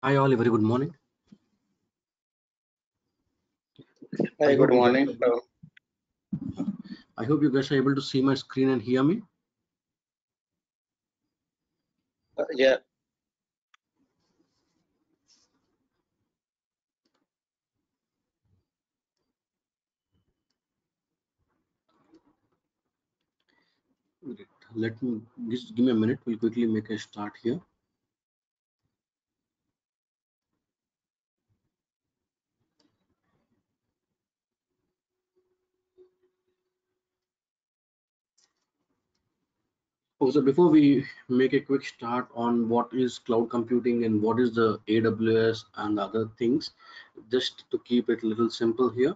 Hi all, a very good morning. Hi, good morning. I hope you guys are able to see my screen and hear me. uh, yeah, Let me just give me a minute. We'll quickly make a start here. Oh, so before we make a quick start on what is cloud computing and what is the AWS and other things, just to keep it a little simple here.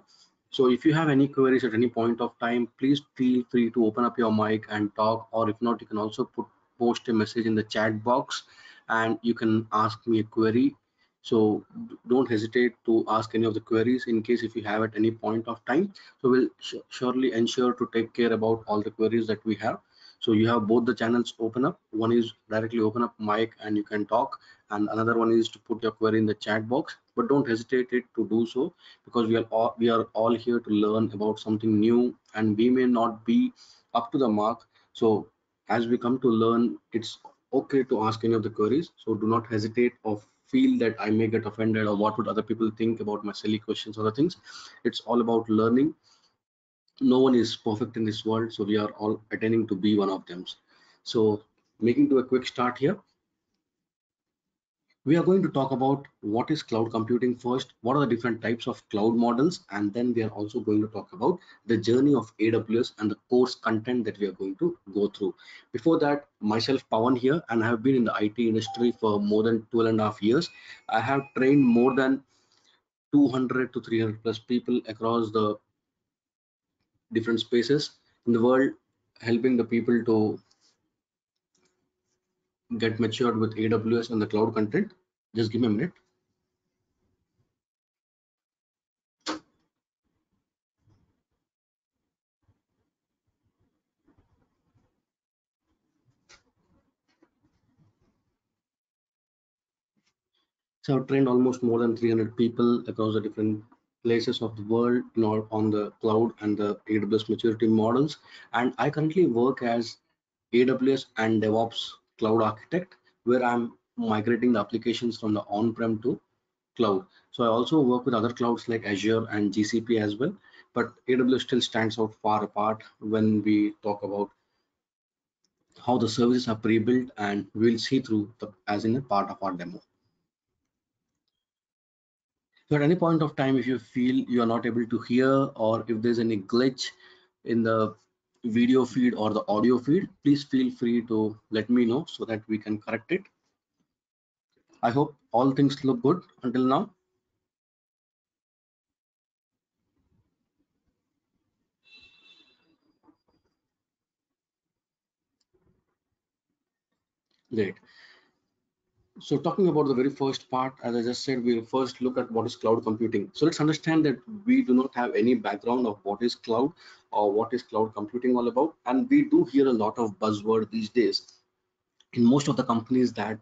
So if you have any queries at any point of time, please feel free to open up your mic and talk, or if not, you can also put post a message in the chat box and you can ask me a query. So don't hesitate to ask any of the queries in case if you have at any point of time. So we'll surely ensure to take care about all the queries that we have so you have both the channels open up. One is directly open up mic and you can talk. And another one is to put your query in the chat box. But don't hesitate it to do so because we are all we are all here to learn about something new and we may not be up to the mark. So as we come to learn it's okay to ask any of the queries. So do not hesitate or feel that i may get offended or what would other people think about my silly questions or things. It's all about learning no one is perfect in this world so we are all attending to be one of them. So making to a quick start here. We are going to talk about what is cloud computing first what are the different types of cloud models and then we are also going to talk about the journey of aws and the course content that we are going to go through. Before that myself pawan here and i have been in the it industry for more than 12 and a half years. I have trained more than 200 to 300 plus people across the different spaces in the world helping the people to get matured with aws and the cloud content. Just give me a minute. So i've trained almost more than 300 people across the different places of the world you know, on the cloud and the aws maturity models. And i currently work as aws and devops cloud architect where i'm migrating the applications from the on-prem to cloud. So i also work with other clouds like azure and gcp as well but aws still stands out far apart when we talk about how the services are pre-built and we'll see through the, as in a part of our demo so at any point of time if you feel you are not able to hear or if there's any glitch in the video feed or the audio feed please feel free to let me know so that we can correct it. I hope all things look good until now. Great so talking about the very first part as i just said we'll first look at what is cloud computing. So let's understand that we do not have any background of what is cloud or what is cloud computing all about. And we do hear a lot of buzzword these days in most of the companies that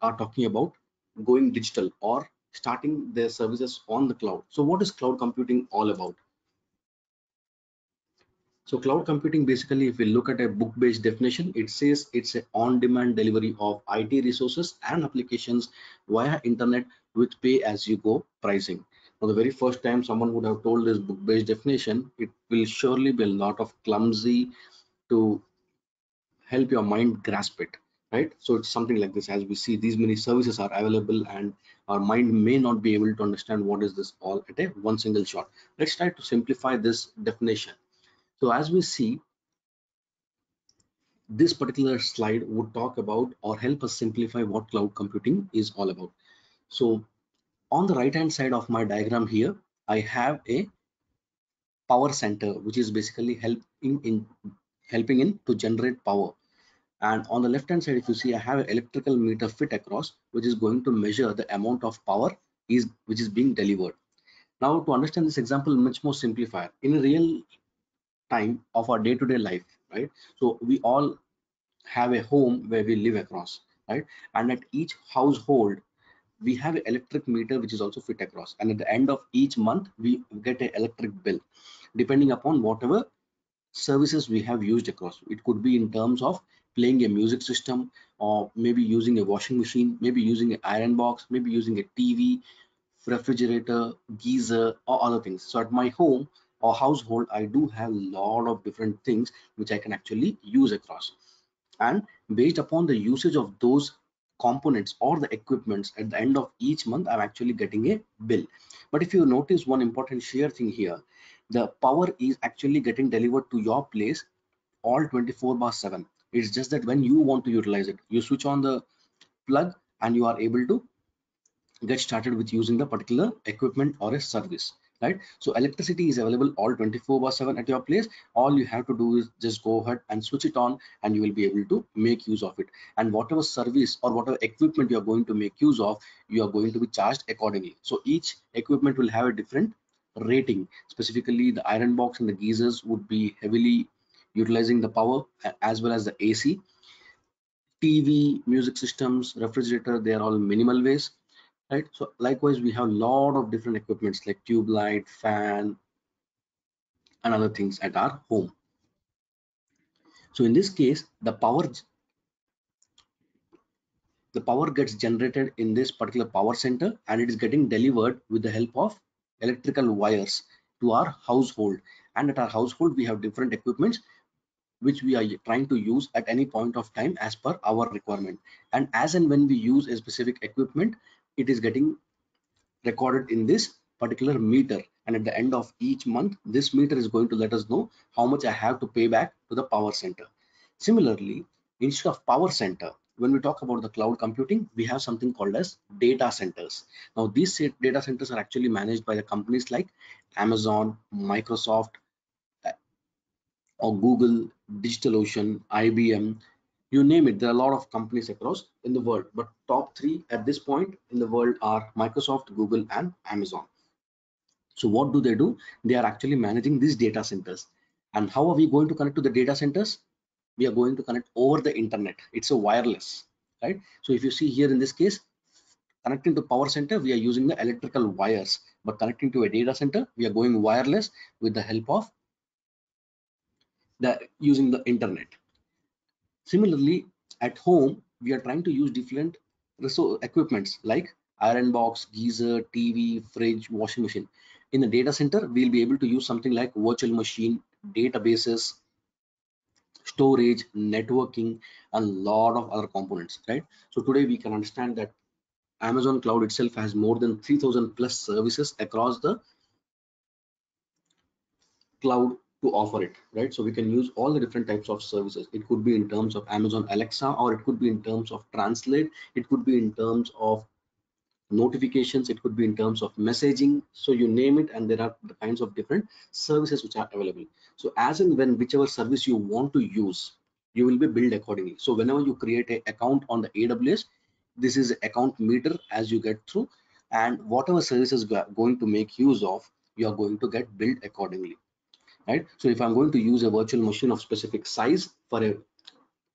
are talking about going digital or starting their services on the cloud. So what is cloud computing all about so cloud computing basically, if we look at a book-based definition, it says it's an on-demand delivery of IT resources and applications via internet with pay-as-you-go pricing. For the very first time someone would have told this book-based definition, it will surely be a lot of clumsy to help your mind grasp it, right? So it's something like this. As we see, these many services are available and our mind may not be able to understand what is this all at a one single shot. Let's try to simplify this definition so as we see, this particular slide would talk about or help us simplify what cloud computing is all about. So on the right hand side of my diagram here, I have a power center, which is basically helping in helping in to generate power. And on the left hand side, if you see, I have an electrical meter fit across, which is going to measure the amount of power is which is being delivered. Now to understand this example much more simplified in a real time of our day-to-day -day life, right? So we all have a home where we live across, right? And at each household, we have an electric meter which is also fit across. And at the end of each month, we get an electric bill, depending upon whatever services we have used across. It could be in terms of playing a music system or maybe using a washing machine, maybe using an iron box, maybe using a TV, refrigerator, geyser, or other things. So at my home or household, I do have a lot of different things which I can actually use across. And based upon the usage of those components or the equipments at the end of each month, I'm actually getting a bill. But if you notice one important sheer thing here, the power is actually getting delivered to your place all 24 bar 7 it's just that when you want to utilize it you switch on the plug and you are able to get started with using the particular equipment or a service right? So electricity is available all 24 by 7 at your place. All you have to do is just go ahead and switch it on and you will be able to make use of it. And whatever service or whatever equipment you are going to make use of you are going to be charged accordingly. So each equipment will have a different rating. Specifically the iron box and the geysers would be heavily utilizing the power as well as the AC TV music systems refrigerator they are all minimal waste right? So likewise we have a lot of different equipments like tube light fan and other things at our home. So in this case the power the power gets generated in this particular power center and it is getting delivered with the help of electrical wires to our household. And at our household we have different equipments which we are trying to use at any point of time as per our requirement. And as and when we use a specific equipment it is getting recorded in this particular meter and at the end of each month this meter is going to let us know how much i have to pay back to the power center similarly instead of power center when we talk about the cloud computing, we have something called as data centers. Now, these data centers are actually managed by the companies like Amazon, Microsoft, uh, or Google, DigitalOcean, IBM, you name it. There are a lot of companies across in the world, but top three at this point in the world are Microsoft, Google, and Amazon. So what do they do? They are actually managing these data centers. And how are we going to connect to the data centers? we are going to connect over the internet it's a wireless right so if you see here in this case connecting to power center we are using the electrical wires but connecting to a data center we are going wireless with the help of the using the internet similarly at home we are trying to use different resource equipments like iron box geyser tv fridge washing machine in the data center we'll be able to use something like virtual machine databases storage, networking, a lot of other components, right? So today we can understand that Amazon cloud itself has more than 3000 plus services across the cloud to offer it, right? So we can use all the different types of services. It could be in terms of Amazon Alexa, or it could be in terms of translate. It could be in terms of notifications it could be in terms of messaging so you name it and there are the kinds of different services which are available so as and when whichever service you want to use you will be billed accordingly so whenever you create an account on the aws this is account meter as you get through and whatever services going to make use of you are going to get billed accordingly right so if i'm going to use a virtual machine of specific size for a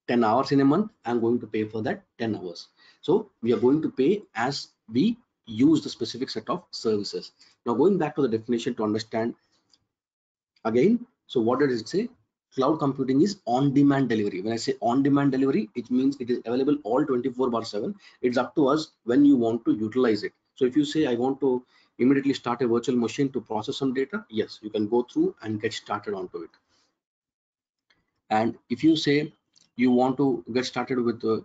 10 hours in a month i'm going to pay for that 10 hours so we are going to pay as we use the specific set of services. Now going back to the definition to understand again, so what does it say? Cloud computing is on-demand delivery. When I say on-demand delivery, it means it is available all 24 bar 7. It's up to us when you want to utilize it. So if you say I want to immediately start a virtual machine to process some data, yes, you can go through and get started onto it. And if you say you want to get started with the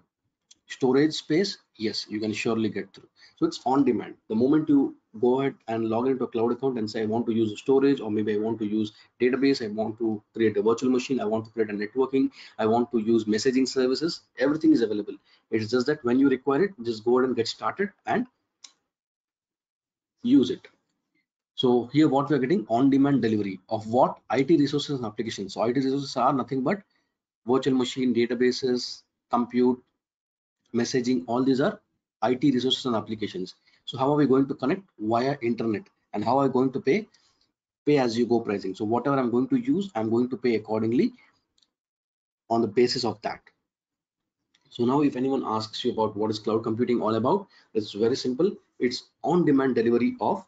storage space yes you can surely get through so it's on demand the moment you go ahead and log into a cloud account and say I want to use storage or maybe I want to use database, I want to create a virtual machine, I want to create a networking, I want to use messaging services, everything is available. It's just that when you require it, just go ahead and get started and use it. So here what we are getting on-demand delivery of what IT resources and applications. So IT resources are nothing but virtual machine, databases, compute, messaging, all these are IT resources and applications. So how are we going to connect via internet and how are we going to pay? Pay as you go pricing. So whatever I'm going to use, I'm going to pay accordingly on the basis of that. So now if anyone asks you about what is cloud computing all about, it's very simple. It's on-demand delivery of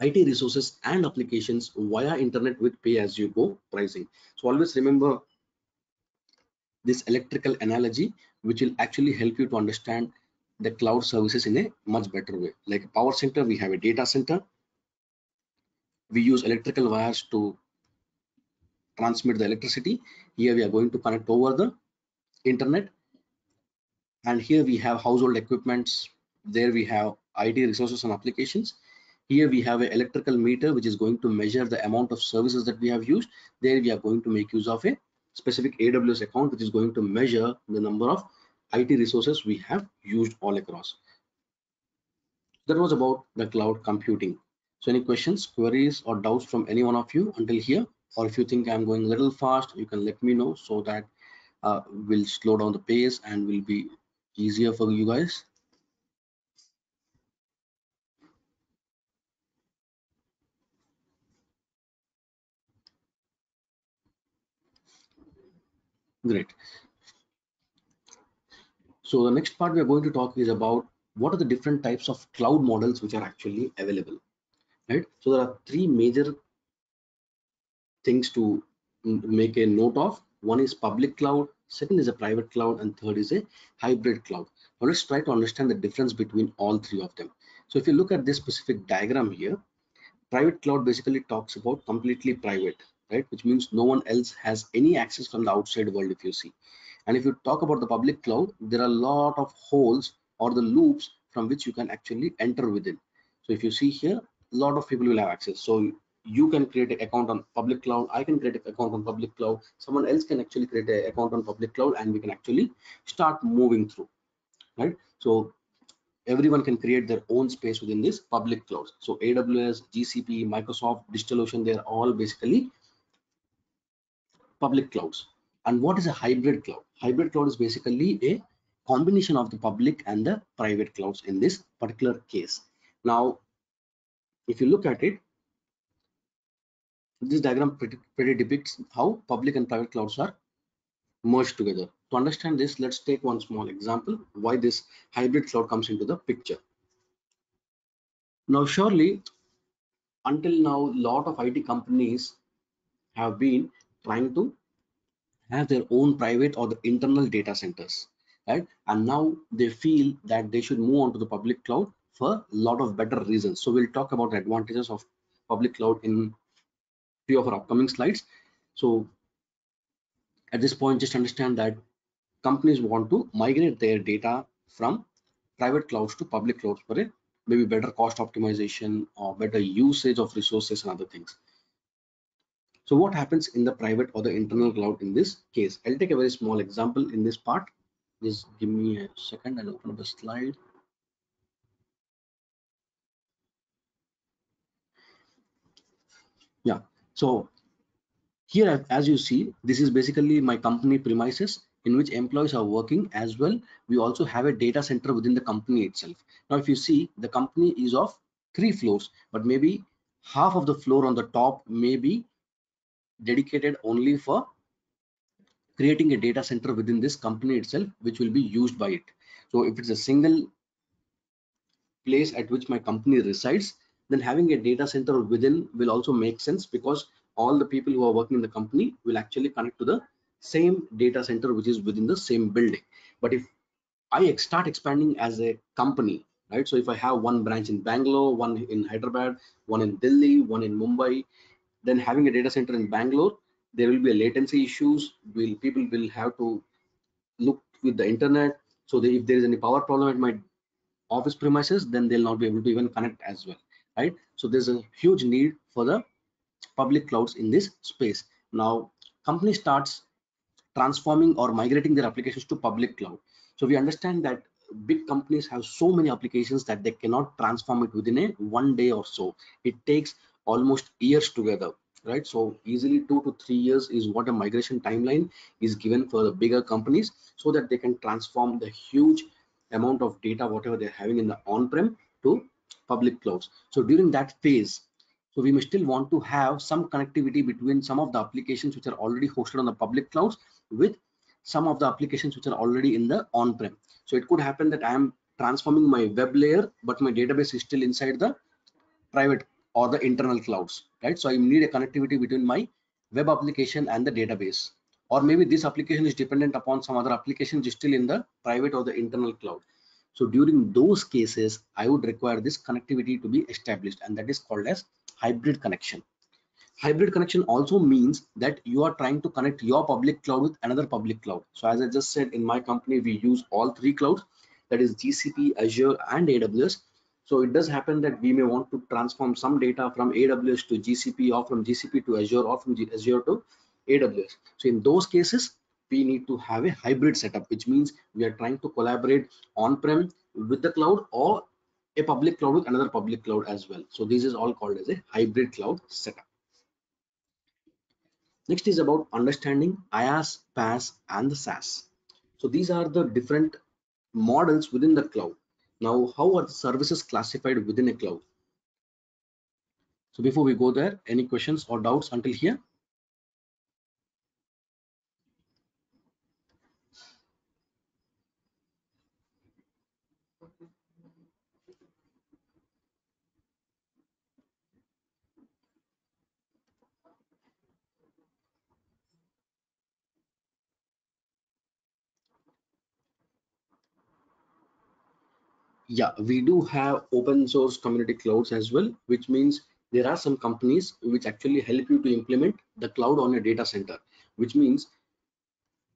IT resources and applications via internet with pay as you go pricing. So always remember this electrical analogy, which will actually help you to understand the cloud services in a much better way. Like a power center, we have a data center. We use electrical wires to transmit the electricity. Here we are going to connect over the internet. And here we have household equipments. There we have IT resources and applications. Here we have an electrical meter, which is going to measure the amount of services that we have used. There we are going to make use of a specific AWS account, which is going to measure the number of IT resources we have used all across. That was about the cloud computing. So any questions, queries or doubts from any one of you until here? Or if you think I'm going a little fast, you can let me know so that uh, we'll slow down the pace and will be easier for you guys. Great. So the next part we are going to talk is about what are the different types of cloud models which are actually available, right? So there are three major things to make a note of. One is public cloud, second is a private cloud, and third is a hybrid cloud. Now let's try to understand the difference between all three of them. So if you look at this specific diagram here, private cloud basically talks about completely private, right? Which means no one else has any access from the outside world if you see. And if you talk about the public cloud, there are a lot of holes or the loops from which you can actually enter within. So if you see here, a lot of people will have access. So you can create an account on public cloud. I can create an account on public cloud. Someone else can actually create an account on public cloud and we can actually start moving through, right? So everyone can create their own space within this public clouds. So AWS, GCP, Microsoft, DigitalOcean, they're all basically public clouds. And what is a hybrid cloud? Hybrid cloud is basically a combination of the public and the private clouds in this particular case. Now, if you look at it, this diagram pretty, pretty depicts how public and private clouds are merged together. To understand this, let's take one small example why this hybrid cloud comes into the picture. Now, surely, until now, a lot of IT companies have been trying to have their own private or the internal data centers right? And now they feel that they should move on to the public cloud for a lot of better reasons. So we'll talk about advantages of public cloud in few of our upcoming slides. So at this point just understand that companies want to migrate their data from private clouds to public clouds for it maybe better cost optimization or better usage of resources and other things so what happens in the private or the internal cloud in this case? I'll take a very small example in this part. Just give me a second and open up the slide. Yeah, so here as you see, this is basically my company premises in which employees are working as well. We also have a data center within the company itself. Now, if you see the company is of three floors, but maybe half of the floor on the top may be dedicated only for creating a data center within this company itself which will be used by it. So if it's a single place at which my company resides then having a data center within will also make sense because all the people who are working in the company will actually connect to the same data center which is within the same building. But if i start expanding as a company right? So if i have one branch in bangalore one in hyderabad one in delhi one in mumbai then having a data center in Bangalore, there will be a latency issues. Will people will have to look with the internet. So they, if there is any power problem at my office premises, then they'll not be able to even connect as well, right? So there's a huge need for the public clouds in this space. Now, company starts transforming or migrating their applications to public cloud. So we understand that big companies have so many applications that they cannot transform it within a one day or so. It takes almost years together, right? So easily two to three years is what a migration timeline is given for the bigger companies so that they can transform the huge amount of data, whatever they're having in the on-prem to public clouds. So during that phase, so we may still want to have some connectivity between some of the applications which are already hosted on the public clouds with some of the applications which are already in the on-prem. So it could happen that I am transforming my web layer, but my database is still inside the private or the internal clouds, right? So I need a connectivity between my web application and the database. Or maybe this application is dependent upon some other application which is still in the private or the internal cloud. So during those cases, I would require this connectivity to be established and that is called as hybrid connection. Hybrid connection also means that you are trying to connect your public cloud with another public cloud. So as I just said, in my company, we use all three clouds, that is GCP, Azure, and AWS. So it does happen that we may want to transform some data from AWS to GCP or from GCP to Azure or from Azure to AWS. So in those cases, we need to have a hybrid setup, which means we are trying to collaborate on-prem with the cloud or a public cloud with another public cloud as well. So this is all called as a hybrid cloud setup. Next is about understanding IaaS, PaaS, and the SaaS. So these are the different models within the cloud. Now, how are the services classified within a cloud? So before we go there, any questions or doubts until here? Yeah we do have open source community clouds as well which means there are some companies which actually help you to implement the cloud on your data center which means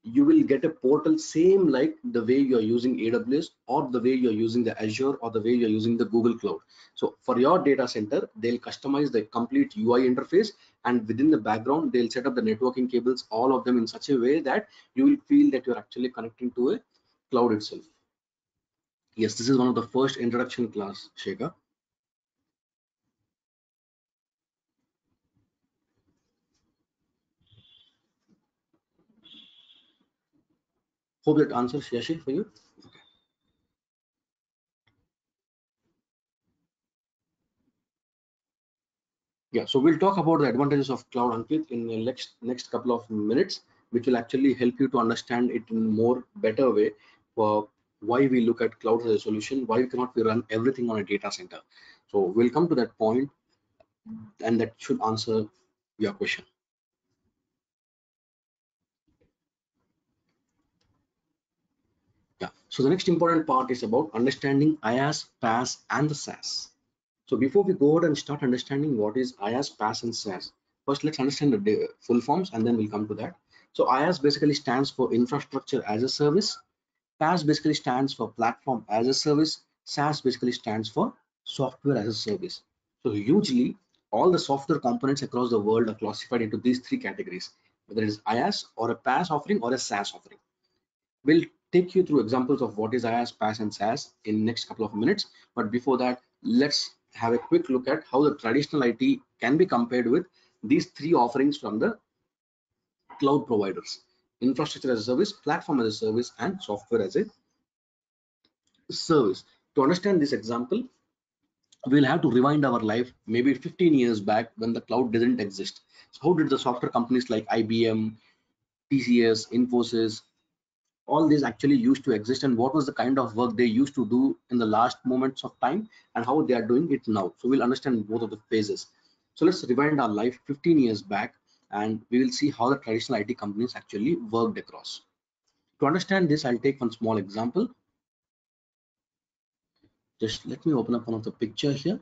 you will get a portal same like the way you are using aws or the way you are using the azure or the way you are using the google cloud. So for your data center they'll customize the complete ui interface and within the background they'll set up the networking cables all of them in such a way that you will feel that you're actually connecting to a cloud itself Yes, this is one of the first introduction class, Shekhar. Hope that answers Yashi for you. Okay. Yeah, so we'll talk about the advantages of cloud Ankit in the next next couple of minutes, which will actually help you to understand it in more better way for why we look at cloud as a solution, why cannot we run everything on a data center. So we'll come to that point and that should answer your question. Yeah, so the next important part is about understanding IaaS, PaaS, and the SaaS. So before we go ahead and start understanding what is IaaS, PaaS, and SaaS, first let's understand the full forms and then we'll come to that. So IaaS basically stands for infrastructure as a service PaaS basically stands for platform as a service. SaaS basically stands for software as a service. So hugely, all the software components across the world are classified into these three categories, whether it is IaaS or a PaaS offering or a SaaS offering. We'll take you through examples of what is IaaS, PaaS, and SaaS in next couple of minutes. But before that, let's have a quick look at how the traditional IT can be compared with these three offerings from the cloud providers infrastructure as a service, platform as a service, and software as a service. To understand this example, we'll have to rewind our life maybe 15 years back when the cloud didn't exist. So how did the software companies like IBM, TCS, Infosys, all these actually used to exist and what was the kind of work they used to do in the last moments of time and how they are doing it now. So we'll understand both of the phases. So let's rewind our life 15 years back and we will see how the traditional IT companies actually worked across. To understand this, I'll take one small example. Just let me open up one of the picture here.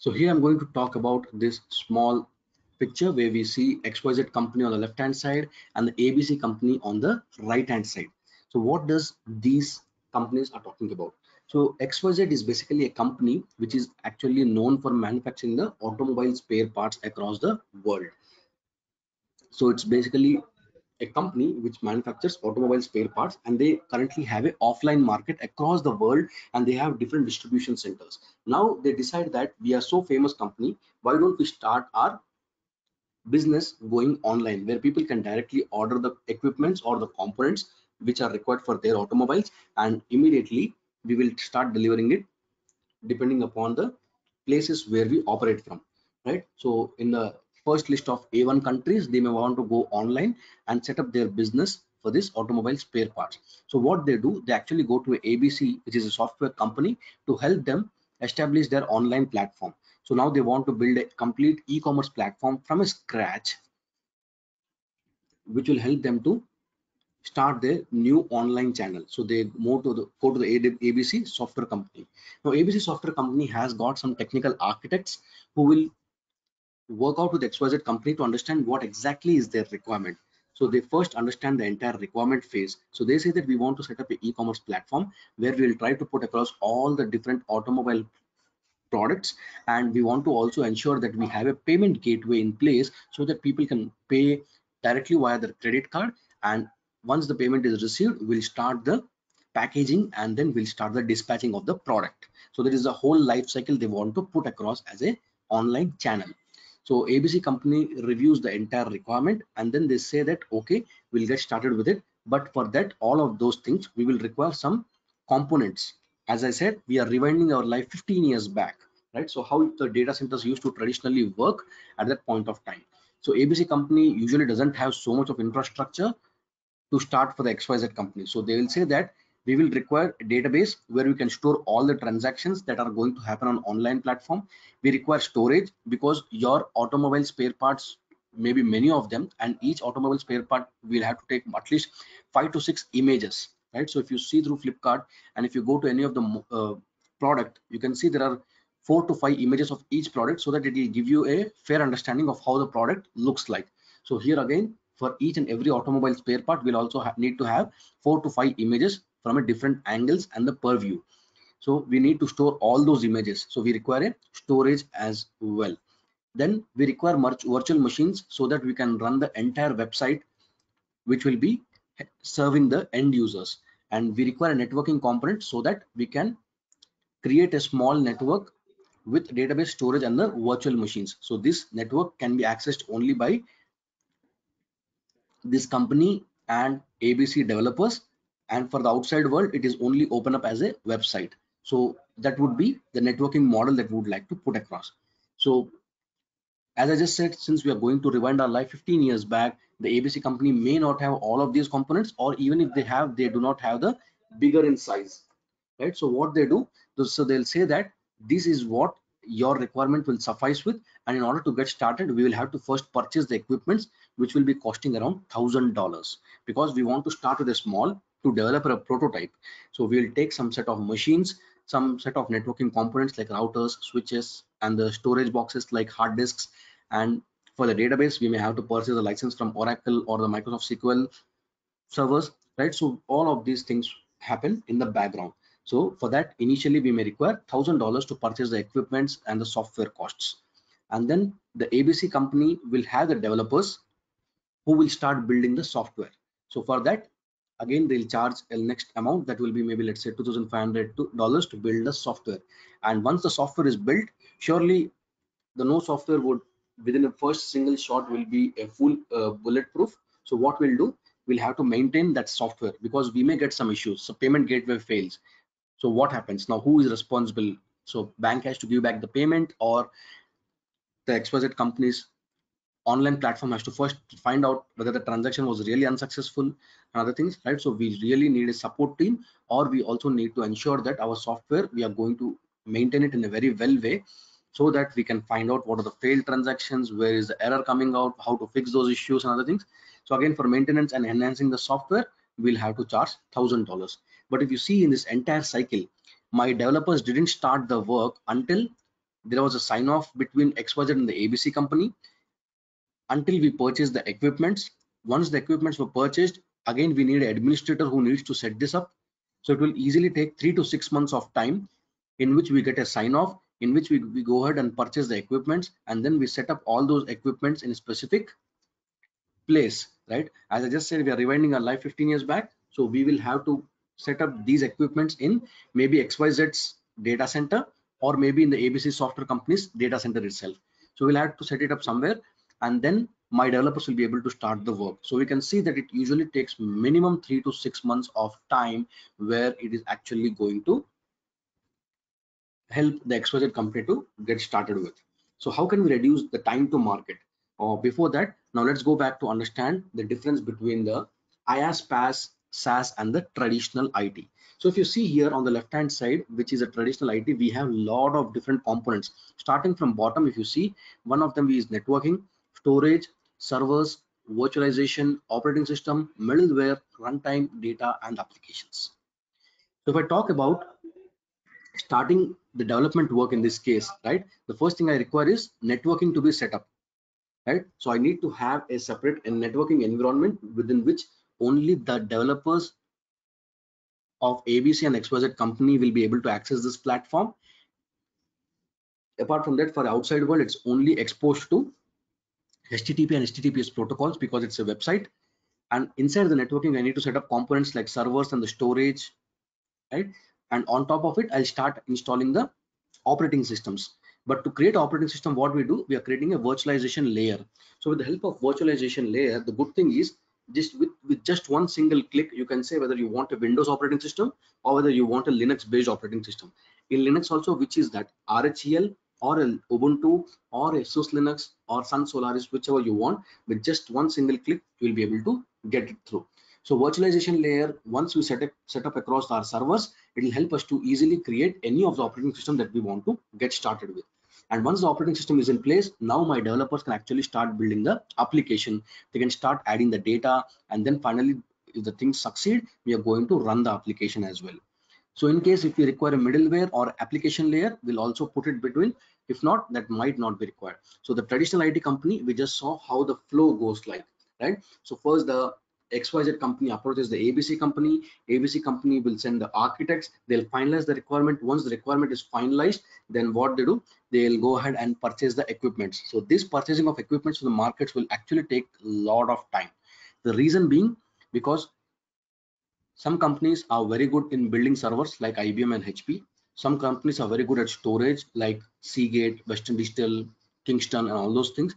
So here I'm going to talk about this small picture where we see XYZ company on the left hand side and the ABC company on the right hand side. So what does these companies are talking about? So XYZ is basically a company which is actually known for manufacturing the automobile spare parts across the world. So it's basically a company which manufactures automobile spare parts and they currently have an offline market across the world and they have different distribution centers. Now they decide that we are so famous company why don't we start our business going online where people can directly order the equipments or the components which are required for their automobiles and immediately we will start delivering it depending upon the places where we operate from right? So in the first list of A1 countries, they may want to go online and set up their business for this automobile spare parts. So what they do, they actually go to ABC, which is a software company, to help them establish their online platform. So now they want to build a complete e-commerce platform from scratch, which will help them to start their new online channel. So they move to the go to the ABC software company. Now ABC software company has got some technical architects who will work out with XYZ company to understand what exactly is their requirement. So they first understand the entire requirement phase. So they say that we want to set up an e-commerce platform where we'll try to put across all the different automobile products and we want to also ensure that we have a payment gateway in place so that people can pay directly via their credit card and once the payment is received we'll start the packaging and then we'll start the dispatching of the product so there is a whole life cycle they want to put across as a online channel so ABC company reviews the entire requirement and then they say that, okay, we'll get started with it. But for that, all of those things, we will require some components. As I said, we are rewinding our life 15 years back, right? So how the data centers used to traditionally work at that point of time. So ABC company usually doesn't have so much of infrastructure to start for the XYZ company. So they will say that we will require a database where we can store all the transactions that are going to happen on online platform. We require storage because your automobile spare parts maybe many of them and each automobile spare part will have to take at least five to six images right? So if you see through flipkart and if you go to any of the uh, product you can see there are four to five images of each product so that it will give you a fair understanding of how the product looks like. So here again for each and every automobile spare part we'll also need to have four to five images from a different angles and the per view. So we need to store all those images. So we require a storage as well. Then we require virtual machines so that we can run the entire website which will be serving the end users. And we require a networking component so that we can create a small network with database storage and the virtual machines. So this network can be accessed only by this company and abc developers and for the outside world it is only open up as a website. So that would be the networking model that we would like to put across. So as i just said since we are going to rewind our life 15 years back the abc company may not have all of these components or even if they have they do not have the bigger in size right? So what they do so they'll say that this is what your requirement will suffice with and in order to get started we will have to first purchase the equipments which will be costing around thousand dollars. Because we want to start with a small to develop a prototype. So we'll take some set of machines some set of networking components like routers switches and the storage boxes like hard disks. And for the database we may have to purchase a license from oracle or the microsoft sql servers right? So all of these things happen in the background. So for that initially we may require thousand dollars to purchase the equipments and the software costs. And then the abc company will have the developers who will start building the software. So for that again they'll charge a next amount that will be maybe let's say 2500 dollars to build the software. And once the software is built surely the no software would within a first single shot will be a full uh, bulletproof. So what we'll do we'll have to maintain that software because we may get some issues. So payment gateway fails. So what happens? Now who is responsible? So bank has to give back the payment or the xyz companies online platform has to first find out whether the transaction was really unsuccessful and other things right? So we really need a support team or we also need to ensure that our software we are going to maintain it in a very well way so that we can find out what are the failed transactions where is the error coming out how to fix those issues and other things. So again for maintenance and enhancing the software we'll have to charge thousand dollars. But if you see in this entire cycle my developers didn't start the work until there was a sign off between xyz and the abc company. Until we purchased the equipments once the equipments were purchased again we need an administrator who needs to set this up. So it will easily take three to six months of time in which we get a sign off in which we, we go ahead and purchase the equipments and then we set up all those equipments in a specific place right? As i just said we are rewinding our life 15 years back. So we will have to set up these equipments in maybe xyz's data center or maybe in the abc software company's data center itself. So we'll have to set it up somewhere and then my developers will be able to start the work so we can see that it usually takes minimum three to six months of time where it is actually going to help the xyz company to get started with so how can we reduce the time to market or uh, before that now let's go back to understand the difference between the IaaS, PaaS, SaaS and the traditional IT. So if you see here on the left hand side, which is a traditional IT, we have a lot of different components. Starting from bottom, if you see, one of them is networking, storage, servers, virtualization, operating system, middleware, runtime, data, and applications. So if I talk about starting the development work in this case, right, the first thing I require is networking to be set up, right? So I need to have a separate networking environment within which only the developers of ABC and XYZ company will be able to access this platform. Apart from that, for outside world, it's only exposed to HTTP and HTTPS protocols because it's a website. And inside the networking, I need to set up components like servers and the storage, right? And on top of it, I'll start installing the operating systems. But to create operating system, what we do, we are creating a virtualization layer. So with the help of virtualization layer, the good thing is just with, with just one single click, you can say whether you want a Windows operating system or whether you want a Linux based operating system. In Linux also, which is that RHEL or a Ubuntu or a SUSE Linux or Sun Solaris, whichever you want, with just one single click, you will be able to get it through. So virtualization layer, once we set, it, set up across our servers, it will help us to easily create any of the operating system that we want to get started with. And once the operating system is in place, now my developers can actually start building the application. They can start adding the data. And then finally, if the things succeed, we are going to run the application as well. So in case if we require a middleware or application layer, we'll also put it between. If not, that might not be required. So the traditional IT company, we just saw how the flow goes like, right? So first the XYZ company approaches the ABC company. ABC company will send the architects. They'll finalize the requirement. Once the requirement is finalized, then what they do, they'll go ahead and purchase the equipment. So this purchasing of equipment to the markets will actually take a lot of time. The reason being because some companies are very good in building servers like IBM and HP. Some companies are very good at storage like Seagate, Western Digital, Kingston, and all those things.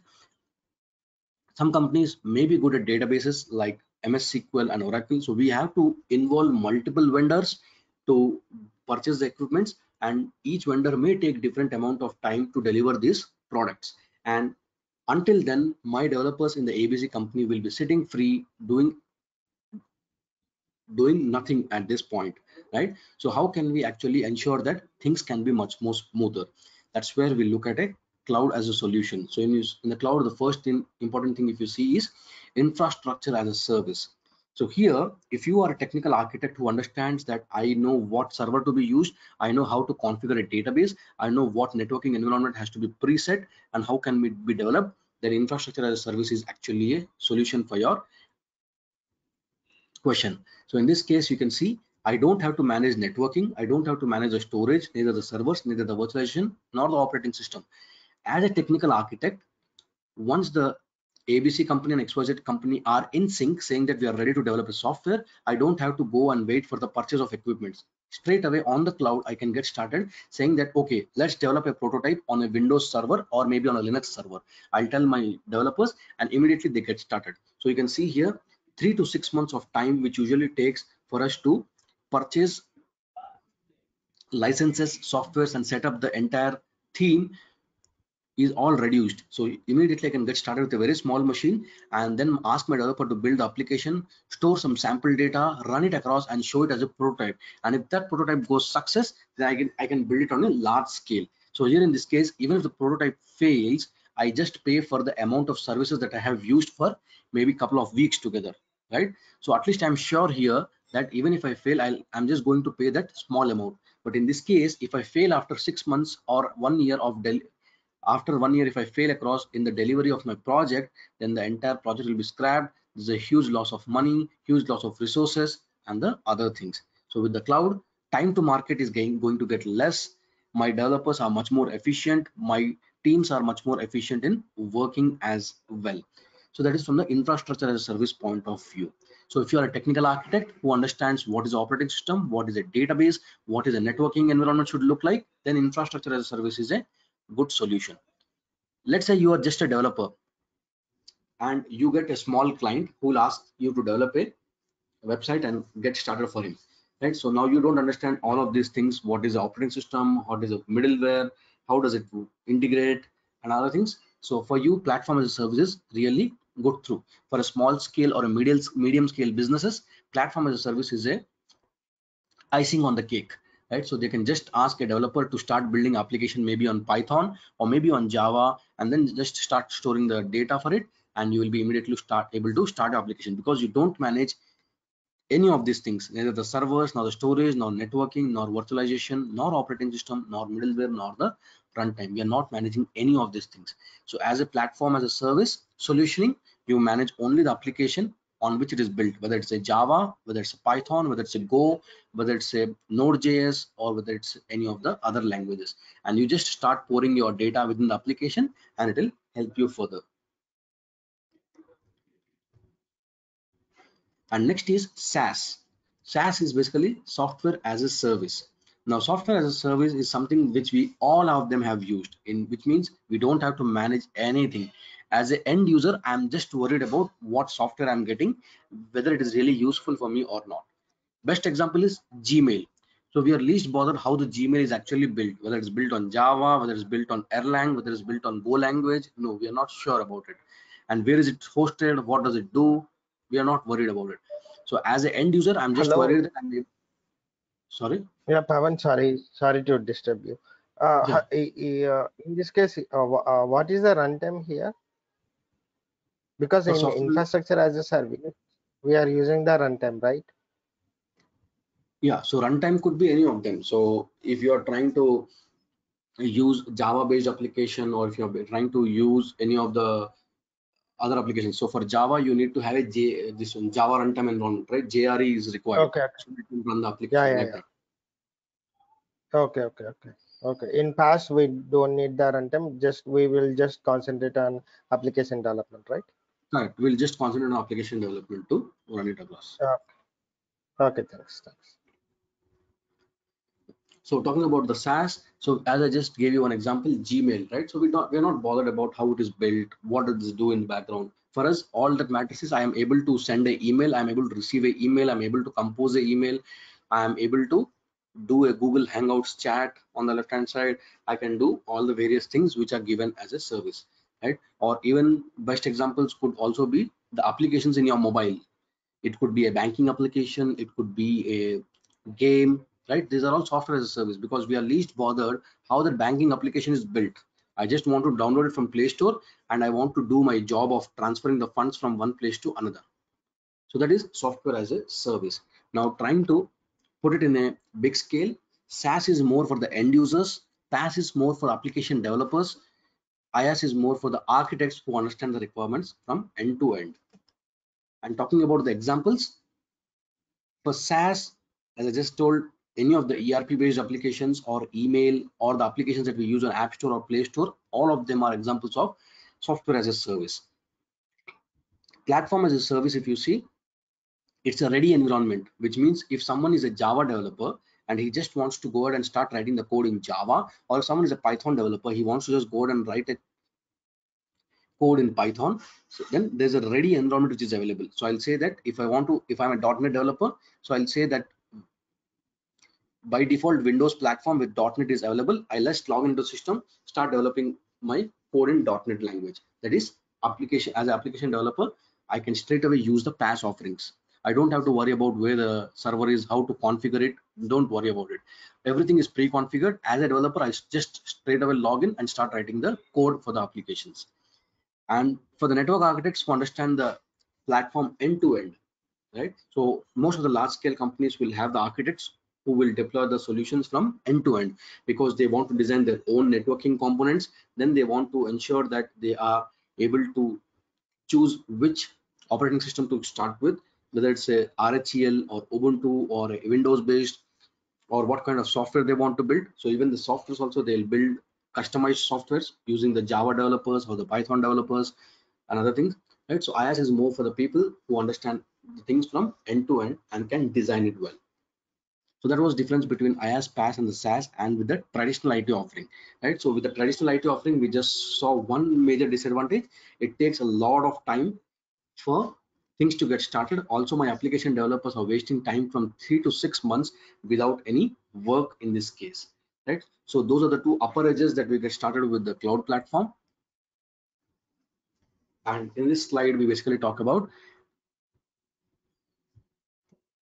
Some companies may be good at databases like MS SQL and Oracle. So we have to involve multiple vendors to purchase the equipments and each vendor may take different amount of time to deliver these products. And until then, my developers in the ABC company will be sitting free doing doing nothing at this point, right? So how can we actually ensure that things can be much more smoother? That's where we look at a cloud as a solution. So in, in the cloud, the first thing, important thing if you see is infrastructure as a service. So here, if you are a technical architect who understands that I know what server to be used, I know how to configure a database, I know what networking environment has to be preset and how can it be developed, then infrastructure as a service is actually a solution for your question. So in this case, you can see I don't have to manage networking. I don't have to manage the storage, neither the servers, neither the virtualization, nor the operating system. As a technical architect, once the ABC company and XYZ company are in sync saying that we are ready to develop a software, I don't have to go and wait for the purchase of equipment. Straight away on the cloud, I can get started saying that, okay, let's develop a prototype on a Windows server or maybe on a Linux server. I'll tell my developers and immediately they get started. So you can see here, three to six months of time, which usually takes for us to purchase licenses, softwares, and set up the entire theme is all reduced. So immediately I can get started with a very small machine and then ask my developer to build the application, store some sample data, run it across and show it as a prototype. And if that prototype goes success, then I can, I can build it on a large scale. So here in this case, even if the prototype fails, I just pay for the amount of services that I have used for maybe a couple of weeks together, right? So at least I'm sure here that even if I fail, I'll, I'm just going to pay that small amount. But in this case, if I fail after six months or one year of del after one year, if I fail across in the delivery of my project, then the entire project will be scrapped. There's a huge loss of money, huge loss of resources, and the other things. So with the cloud, time to market is going, going to get less. My developers are much more efficient. My teams are much more efficient in working as well. So that is from the infrastructure as a service point of view. So if you are a technical architect who understands what is operating system, what is a database, what is a networking environment should look like, then infrastructure as a service is a good solution. Let's say you are just a developer and you get a small client who will ask you to develop a website and get started for him. Right. So now you don't understand all of these things. What is the operating system? What is a middleware? How does it integrate and other things? So for you, platform as a service is really good through. For a small scale or a medium medium scale businesses, platform as a service is a icing on the cake right? So they can just ask a developer to start building application maybe on python or maybe on java and then just start storing the data for it and you will be immediately start able to start application because you don't manage any of these things neither the servers nor the storage nor networking nor virtualization nor operating system nor middleware nor the runtime. We are not managing any of these things. So as a platform as a service solutioning you manage only the application on which it is built, whether it's a Java, whether it's a Python, whether it's a Go, whether it's a Node.js, or whether it's any of the other languages. And you just start pouring your data within the application and it will help you further. And next is SaaS. SaaS is basically software as a service. Now, software as a service is something which we all of them have used in which means we don't have to manage anything as an end user i'm just worried about what software i'm getting whether it is really useful for me or not best example is gmail so we are least bothered how the gmail is actually built whether it's built on java whether it's built on erlang whether it's built on go language no we are not sure about it and where is it hosted what does it do we are not worried about it so as an end user i'm just Hello. worried that I'm, sorry Yeah, Pavan, sorry, sorry to disturb you. Uh, Yeah. i- uh, in this case, uh, uh, what is the runtime here? Because in software- infrastructure as a service, we are using the runtime, right? yeah so runtime could be any of them so if you are trying to use java based application or if you're trying to use any of the other applications so for java you need to have a j this one java runtime environment right jre is required Okay, so you can run the application Yeah, yeah, yeah. okay, okay, okay, okay. In PaaS, we don't need the runtime. Just we will just concentrate on application development, right? Correct we'll just concentrate on application development to run it across Okay, thanks, thanks. so talking about the SaaS, so as I just gave you one example, Gmail, right? So we not we're not bothered about how it is built, what does it do in the background. For us, all that matters is I am able to send an email, I'm able to receive an email, I'm able to compose an email, I am able to do a Google Hangouts chat on the left hand side. I can do all the various things which are given as a service, right? Or even best examples could also be the applications in your mobile. It could be a banking application, it could be a game, right these are all software as a service because we are least bothered how the banking application is built i just want to download it from play store and i want to do my job of transferring the funds from one place to another so that is software as a service now trying to put it in a big scale saas is more for the end users paas is more for application developers IaaS is more for the architects who understand the requirements from end to end and talking about the examples for SaaS, as I just told, any of the ERP based applications or email or the applications that we use on App Store or Play Store, all of them are examples of software as a service. Platform as a service, if you see, it's a ready environment, which means if someone is a Java developer and he just wants to go ahead and start writing the code in Java, or if someone is a Python developer, he wants to just go ahead and write a code in Python, so then there's a ready environment which is available. So I'll say that if I want to, if I'm a .NET developer, so I'll say that by default Windows platform with .NET is available. I just log into the system, start developing my code in .NET language. That is application as an application developer, I can straight away use the PaaS offerings. I don't have to worry about where the server is, how to configure it. Don't worry about it. Everything is pre-configured. As a developer, I just straight away log in and start writing the code for the applications. And for the network architects who understand the platform end to end, right? So most of the large scale companies will have the architects who will deploy the solutions from end to end because they want to design their own networking components. Then they want to ensure that they are able to choose which operating system to start with, whether it's a RHEL or Ubuntu or a Windows based or what kind of software they want to build. So even the softwares also they'll build customized softwares using the Java developers or the Python developers and other things. Right. So IaaS is more for the people who understand the things from end to end and can design it well. So that was difference between IaaS, PaaS, and the SaaS, and with the traditional IT offering, right? So with the traditional IT offering, we just saw one major disadvantage. It takes a lot of time for things to get started. Also, my application developers are wasting time from three to six months without any work in this case, right? So those are the two upper edges that we get started with the cloud platform. And in this slide, we basically talk about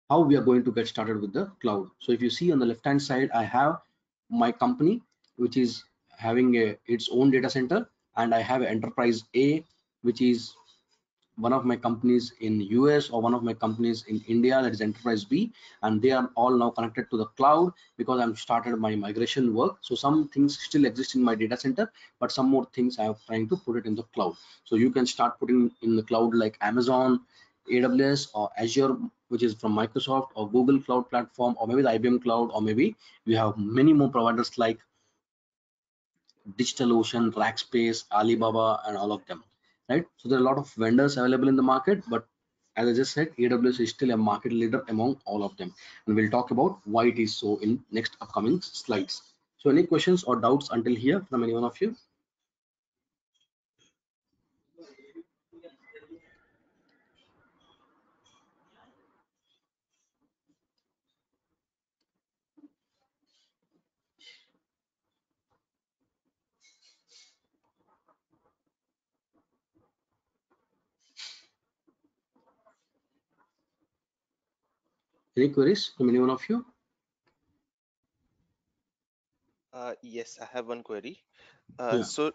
how we are going to get started with the cloud. So if you see on the left hand side, I have my company, which is having a, its own data center and I have enterprise A, which is one of my companies in US or one of my companies in India, that is enterprise B, and they are all now connected to the cloud because I'm started my migration work. So some things still exist in my data center, but some more things I am trying to put it in the cloud. So you can start putting in the cloud like Amazon, AWS or Azure, which is from Microsoft or Google Cloud Platform, or maybe the IBM Cloud, or maybe we have many more providers like DigitalOcean, Rackspace, Alibaba, and all of them, right? So there are a lot of vendors available in the market, but as I just said, AWS is still a market leader among all of them. And we'll talk about why it is so in next upcoming slides. So any questions or doubts until here from any one of you? Any queries from any one of you? Uh, yes, I have one query. Uh, Yeah. So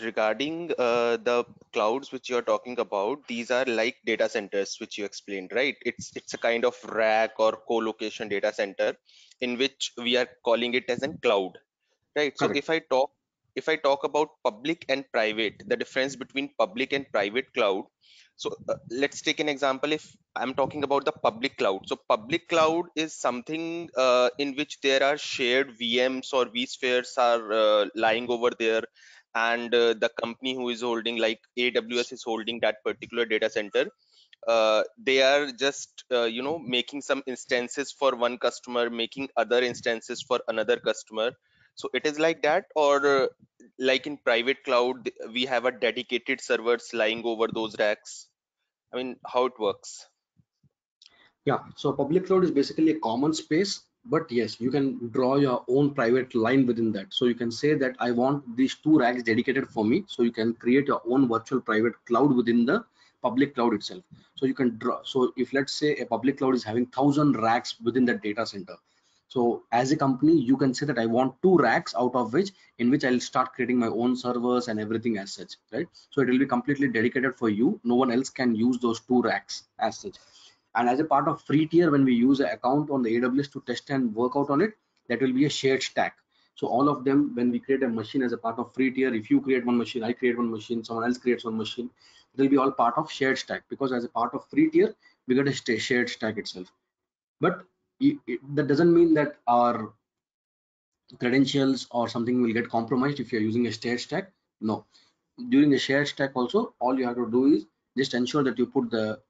regarding uh, the clouds which you're talking about, these are like data centers which you explained, right? It's it's a kind of rack or co-location data center in which we are calling it as a cloud, right? So if I talk if I talk about public and private, the difference between public and private cloud. So uh, let's take an example. If I'm talking about the public cloud, so public cloud is something uh, in which there are shared VMs or vSpheres are uh, lying over there, and uh, the company who is holding, like AWS, is holding that particular data center. Uh, they are just uh, you know making some instances for one customer, making other instances for another customer. So it is like that, or uh, like in private cloud, we have a dedicated servers lying over those racks. I mean, how it works? Yeah, so public cloud is basically a common space, but yes, you can draw your own private line within that. So you can say that I want these two racks dedicated for me. So you can create your own virtual private cloud within the public cloud itself. So you can draw. So if let's say a public cloud is having thousand racks within that data center. So as a company, you can say that I want two racks out of which in which I'll start creating my own servers and everything as such, right? So it will be completely dedicated for you. No one else can use those two racks as such and as a part of free tier when we use an account on the aws to test and work out on it that will be a shared stack so all of them when we create a machine as a part of free tier if you create one machine i create one machine someone else creates one machine it will be all part of shared stack because as a part of free tier we get a shared stack itself but it, that doesn't mean that our credentials or something will get compromised if you're using a shared stack. No. During the shared stack also all you have to do is just ensure that you put the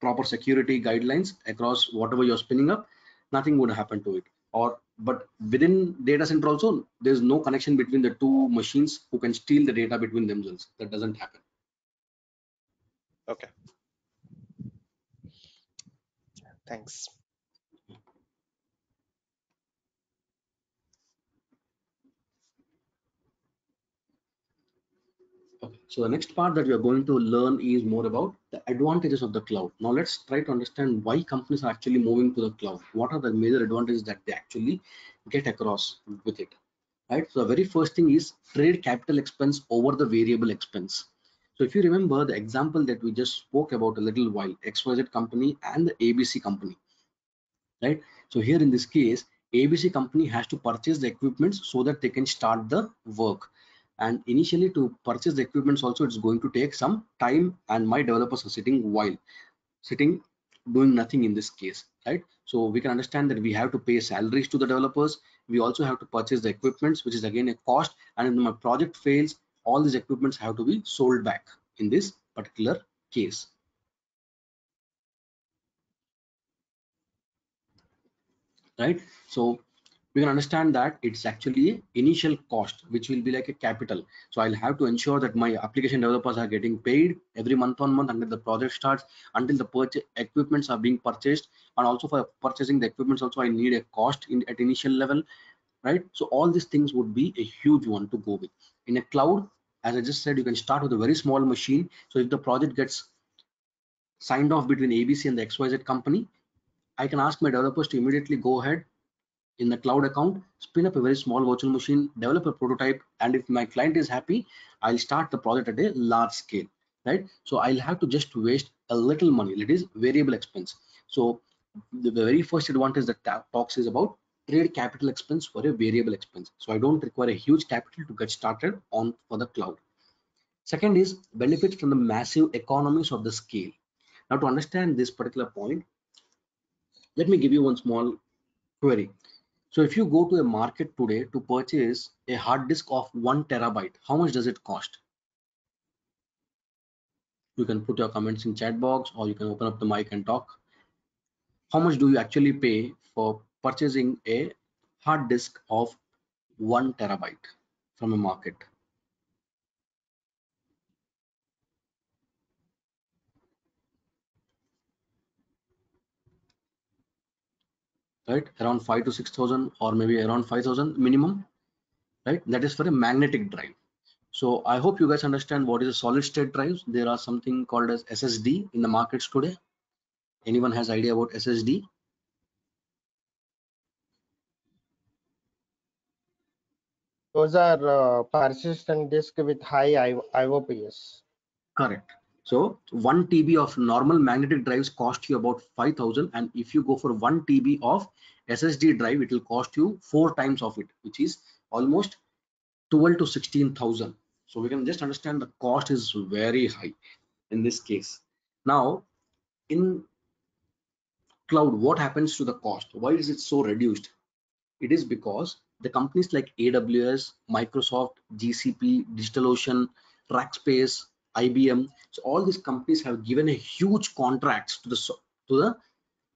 proper security guidelines across whatever you're spinning up. Nothing would happen to it. Or but within data center also there's no connection between the two machines who can steal the data between themselves. That doesn't happen. Okay. Thanks. So the next part that we are going to learn is more about the advantages of the cloud now let's try to understand why companies are actually moving to the cloud what are the major advantages that they actually get across with it right so the very first thing is trade capital expense over the variable expense So if you remember the example that we just spoke about a little while, XYZ company and the ABC company, right? So here in this case, ABC company has to purchase the equipments so that they can start the work. And initially to purchase the equipments also, it's going to take some time and my developers are sitting while sitting doing nothing in this case, right? So we can understand that we have to pay salaries to the developers. We also have to purchase the equipments, which is again a cost. And if my project fails, all these equipments have to be sold back in this particular case. Right. So we can understand that it's actually initial cost, which will be like a capital. So I'll have to ensure that my application developers are getting paid every month on month until the project starts, until the purchase equipments are being purchased. And also for purchasing the equipments also, I need a cost in at initial level, right? So all these things would be a huge one to go with. In a cloud, as I just said, you can start with a very small machine. So if the project gets signed off between ABC and the XYZ company, I can ask my developers to immediately go ahead in the cloud account, spin up a very small virtual machine, develop a prototype, and if my client is happy, I'll start the project at a large scale, right? So I'll have to just waste a little money. It is variable expense. So the very first advantage that talks is about trade capital expense for a variable expense. So I don't require a huge capital to get started on for the cloud. Second is benefits from the massive economies of the scale. Now to understand this particular point, let me give you one small query. So if you go to a market today to purchase a hard disk of one terabyte, how much does it cost? You can put your comments in chat box or you can open up the mic and talk. How much do you actually pay for purchasing a hard disk of one terabyte from a market? Right? Around five to six thousand or maybe around five thousand minimum right? That is for a magnetic drive. So i hope you guys understand what is a solid state drives. There are something called as ssd in the markets today. Anyone has idea about ssd those are uh, persistent disk with high IOPS. Correct. So 1 TB of normal magnetic drives cost you about 5000 and if you go for 1 TB of SSD drive it will cost you four times of it which is almost 12 to 16,000. So we can just understand the cost is very high in this case. Now in cloud what happens to the cost? Why is it so reduced? It is because the companies like AWS, Microsoft, GCP, DigitalOcean, Rackspace, IBM. So all these companies have given a huge contracts to the to the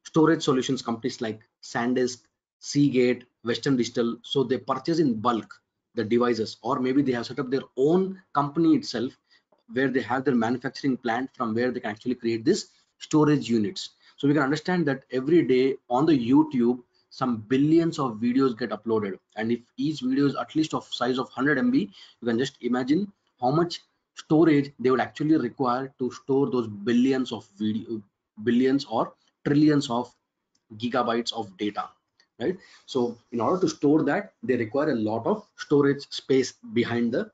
storage solutions companies like SanDisk, Seagate, Western Digital. So they purchase in bulk the devices, or maybe they have set up their own company itself where they have their manufacturing plant from where they can actually create this storage units. So we can understand that every day on the YouTube, some billions of videos get uploaded. And if each video is at least of size of 100 MB, you can just imagine how much storage they would actually require to store those billions of video billions or trillions of gigabytes of data right? So in order to store that they require a lot of storage space behind the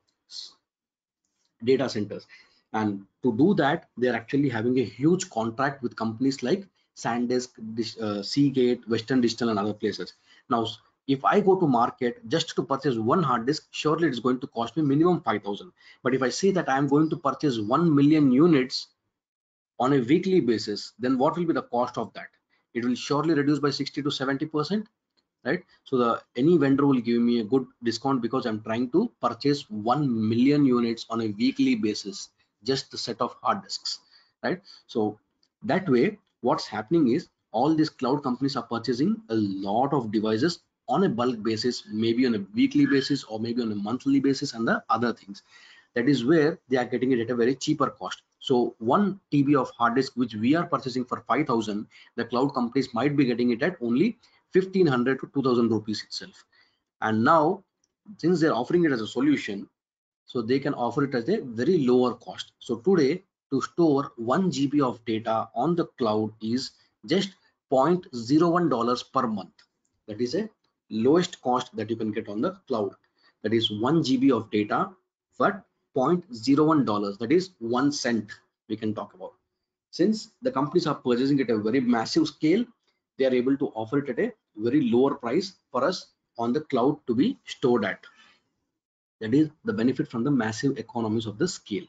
data centers. And to do that they're actually having a huge contract with companies like sandisk uh, seagate western digital and other places. Now if I go to market just to purchase one hard disk, surely it's going to cost me minimum 5000. But if I say that I'm going to purchase 1 million units on a weekly basis, then what will be the cost of that? It will surely reduce by 60 to 70%, right? So the any vendor will give me a good discount because I'm trying to purchase 1 million units on a weekly basis, just the set of hard disks, right? So that way, what's happening is all these cloud companies are purchasing a lot of devices on a bulk basis, maybe on a weekly basis or maybe on a monthly basis and the other things. That is where they are getting it at a very cheaper cost. So one TB of hard disk, which we are purchasing for 5,000, the cloud companies might be getting it at only 1500 to 2000 rupees itself. And now, since they're offering it as a solution, so they can offer it as a very lower cost. So today, to store 1 GB of data on the cloud is just $0.01 per month. That is a lowest cost that you can get on the cloud. That is 1 GB of data but 0.01 dollars that is one cent we can talk about. Since the companies are purchasing at a very massive scale they are able to offer it at a very lower price for us on the cloud to be stored at. That is the benefit from the massive economies of the scale.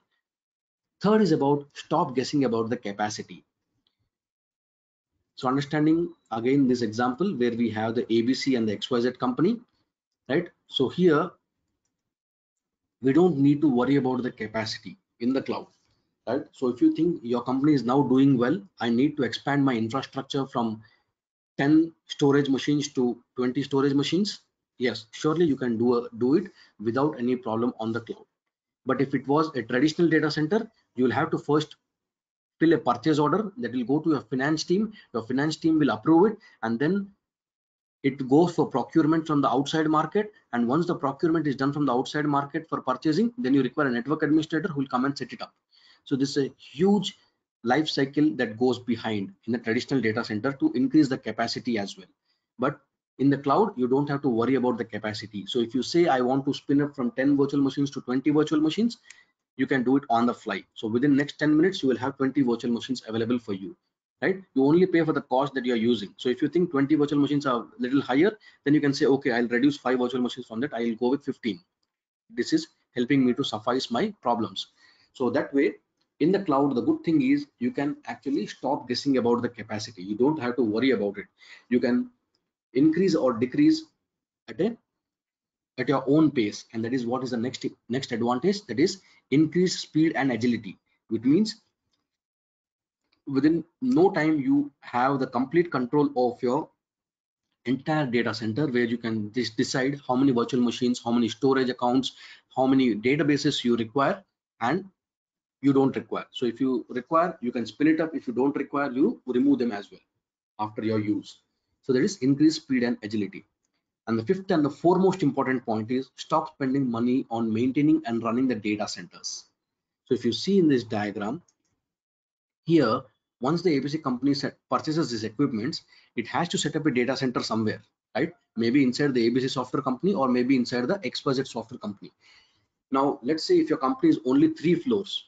Third is about stop guessing about the capacity so understanding again this example where we have the abc and the xyz company right? So here we don't need to worry about the capacity in the cloud right? So if you think your company is now doing well i need to expand my infrastructure from 10 storage machines to 20 storage machines yes surely you can do a, do it without any problem on the cloud. But if it was a traditional data center you will have to first fill a purchase order that will go to your finance team. Your finance team will approve it and then it goes for procurement from the outside market. And once the procurement is done from the outside market for purchasing then you require a network administrator who will come and set it up. So this is a huge life cycle that goes behind in the traditional data center to increase the capacity as well. But in the cloud you don't have to worry about the capacity. So if you say i want to spin up from 10 virtual machines to 20 virtual machines you can do it on the fly. So within next 10 minutes you will have 20 virtual machines available for you right? You only pay for the cost that you're using. So if you think 20 virtual machines are a little higher then you can say okay i'll reduce five virtual machines from that. I'll go with 15 this is helping me to suffice my problems. So that way in the cloud the good thing is you can actually stop guessing about the capacity. You don't have to worry about it. You can increase or decrease at a at your own pace. And that is what is the next next advantage that is increased speed and agility which means within no time you have the complete control of your entire data center where you can just decide how many virtual machines how many storage accounts how many databases you require and you don't require. So if you require you can spin it up. If you don't require you remove them as well after your use. So there is increased speed and agility and the fifth and the foremost important point is stop spending money on maintaining and running the data centers. So if you see in this diagram here once the abc company set, purchases these equipments it has to set up a data center somewhere right? Maybe inside the abc software company or maybe inside the xyz software company. Now let's say if your company is only three floors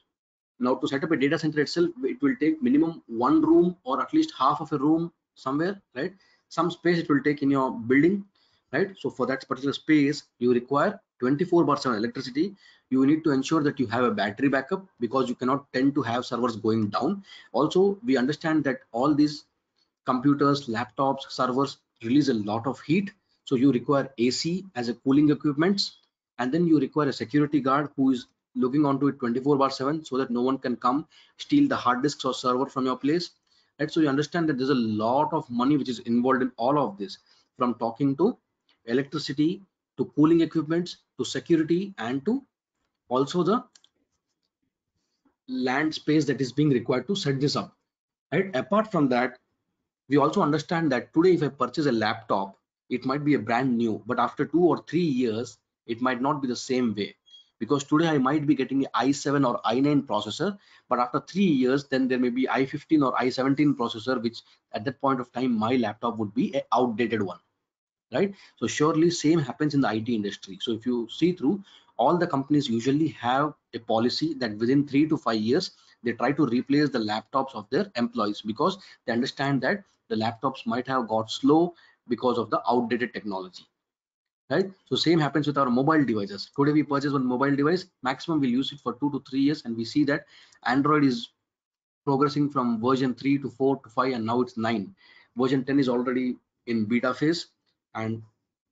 now to set up a data center itself it will take minimum one room or at least half of a room somewhere right? Some space it will take in your building right? So for that particular space you require 24 bar 7 electricity. You need to ensure that you have a battery backup because you cannot tend to have servers going down. Also we understand that all these computers laptops servers release a lot of heat. So you require ac as a cooling equipments. And then you require a security guard who is looking onto it 24 bar 7 so that no one can come steal the hard disks or server from your place right? So you understand that there's a lot of money which is involved in all of this from talking to electricity to cooling equipments to security and to also the land space that is being required to set this up. Right? Apart from that we also understand that today if i purchase a laptop it might be a brand new but after two or three years it might not be the same way. Because today I might be getting an i7 or i9 processor, but after three years, then there may be i15 or i17 processor, which at that point of time, my laptop would be an outdated one, right? So surely same happens in the IT industry. So if you see through, all the companies usually have a policy that within three to five years, they try to replace the laptops of their employees because they understand that the laptops might have got slow because of the outdated technology right so same happens with our mobile devices today we purchase one mobile device maximum we'll use it for two to three years and we see that android is progressing from version 3 to 4 to 5 and now it's 9 version 10 is already in beta phase and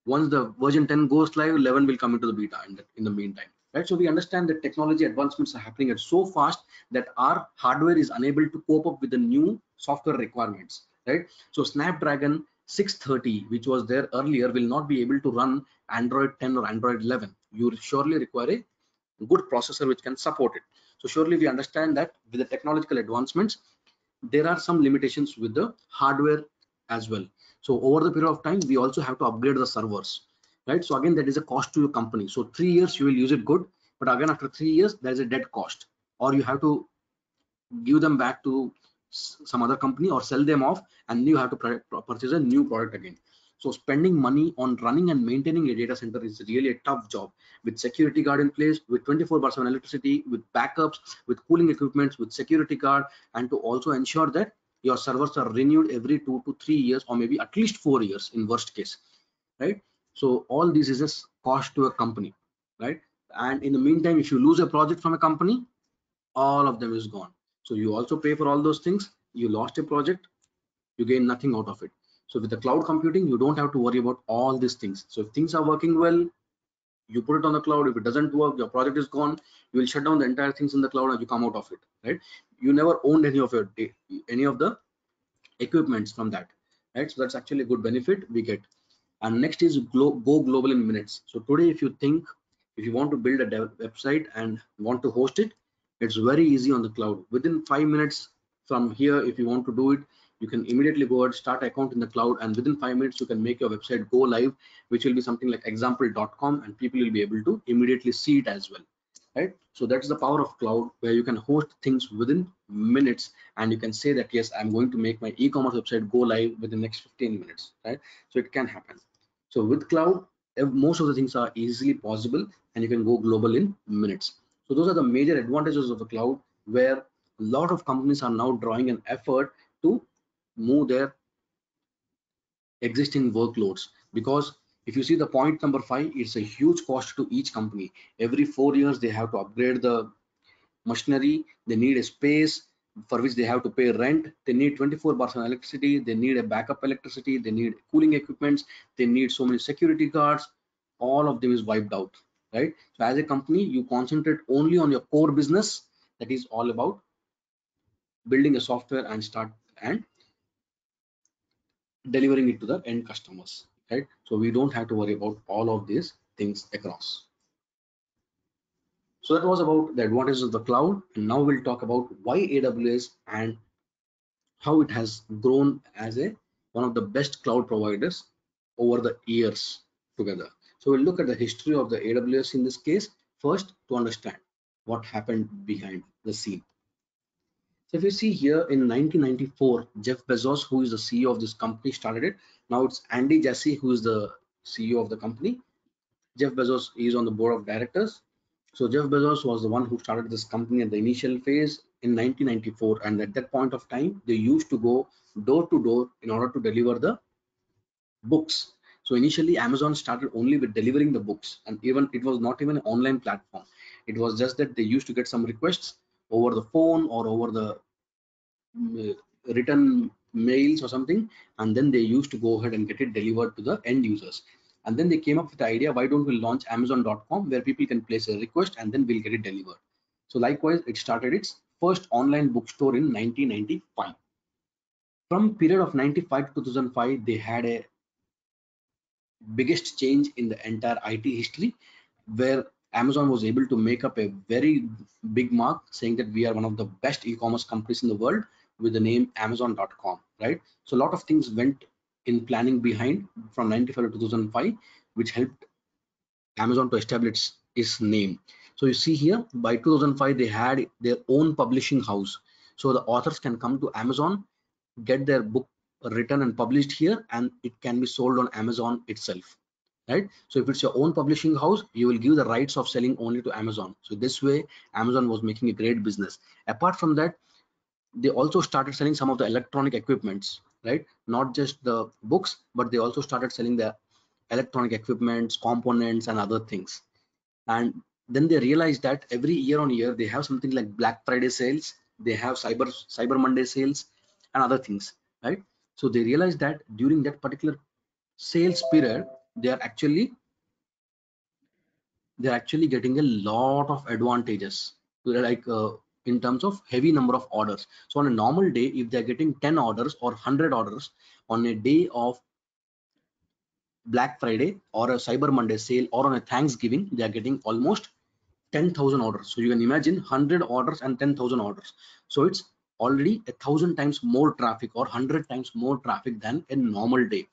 once the version 10 goes live 11 will come into the beta in the, in the meantime right? So we understand that technology advancements are happening at so fast that our hardware is unable to cope up with the new software requirements right? So snapdragon 630 which was there earlier will not be able to run android 10 or android 11 you surely require a good processor which can support it. So surely we understand that with the technological advancements there are some limitations with the hardware as well so over the period of time we also have to upgrade the servers right? So again that is a cost to your company. So three years you will use it good but again after three years there is a dead cost. Or you have to give them back to some other company or sell them off and you have to purchase a new product again. So spending money on running and maintaining a data center is really a tough job. With security guard in place, with 24 bar 7 electricity, with backups, with cooling equipments, with security guard, and to also ensure that your servers are renewed every two to three years or maybe at least four years in worst case, right? So all this is a cost to a company, right? And in the meantime, if you lose a project from a company, all of them is gone. So you also pay for all those things. You lost a project, you gain nothing out of it. So with the cloud computing, you don't have to worry about all these things. So if things are working well, you put it on the cloud. If it doesn't work, your project is gone. You will shut down the entire things in the cloud and you come out of it, right? You never owned any of your any of the equipments from that, right? So that's actually a good benefit we get. And next is glo go global in minutes. So today, if you think if you want to build a website and want to host it, it's very easy on the cloud. Within five minutes from here, if you want to do it, you can immediately go ahead start account in the cloud and within five minutes you can make your website go live which will be something like example.com and people will be able to immediately see it as well right? So that's the power of cloud where you can host things within minutes and you can say that yes i'm going to make my e-commerce website go live within the next 15 minutes right? So it can happen. So with cloud most of the things are easily possible and you can go global in minutes. So those are the major advantages of the cloud where a lot of companies are now drawing an effort to move their existing workloads. Because if you see the point number five it's a huge cost to each company. Every four years they have to upgrade the machinery. They need a space for which they have to pay rent. They need 24 bars of electricity. They need a backup electricity. They need cooling equipments. They need so many security guards. All of them is wiped out right? So as a company you concentrate only on your core business. That is all about building a software and start and delivering it to the end customers right? So we don't have to worry about all of these things across. So that was about the advantages of the cloud. And now we'll talk about why aws and how it has grown as a one of the best cloud providers over the years together. So we'll look at the history of the aws in this case first to understand what happened behind the scene so if you see here in 1994, Jeff Bezos, who is the CEO of this company, started it. Now it's Andy Jassy, who is the CEO of the company. Jeff Bezos is on the board of directors. So Jeff Bezos was the one who started this company at the initial phase in 1994. And at that point of time, they used to go door to door in order to deliver the books. So initially, Amazon started only with delivering the books, and even it was not even an online platform. It was just that they used to get some requests over the phone or over the mm, written mails or something and then they used to go ahead and get it delivered to the end users. And then they came up with the idea why don't we launch amazon.com where people can place a request and then we'll get it delivered. So likewise it started its first online bookstore in 1995 from period of 95 to 2005 they had a biggest change in the entire it history where Amazon was able to make up a very big mark saying that we are one of the best e-commerce companies in the world with the name amazon.com right? So a lot of things went in planning behind from 95 to 2005 which helped amazon to establish its name. So you see here by 2005 they had their own publishing house. So the authors can come to amazon get their book written and published here and it can be sold on amazon itself right? So if it's your own publishing house you will give the rights of selling only to amazon. So this way amazon was making a great business. Apart from that they also started selling some of the electronic equipments right? Not just the books but they also started selling the electronic equipments components and other things. And then they realized that every year on year they have something like black friday sales they have cyber cyber monday sales and other things right? So they realized that during that particular sales period they are actually they're actually getting a lot of advantages like uh, in terms of heavy number of orders. So on a normal day if they're getting 10 orders or 100 orders on a day of black friday or a cyber monday sale or on a thanksgiving they are getting almost 10,000 orders. So you can imagine 100 orders and 10,000 orders. So it's already a thousand times more traffic or 100 times more traffic than a normal day.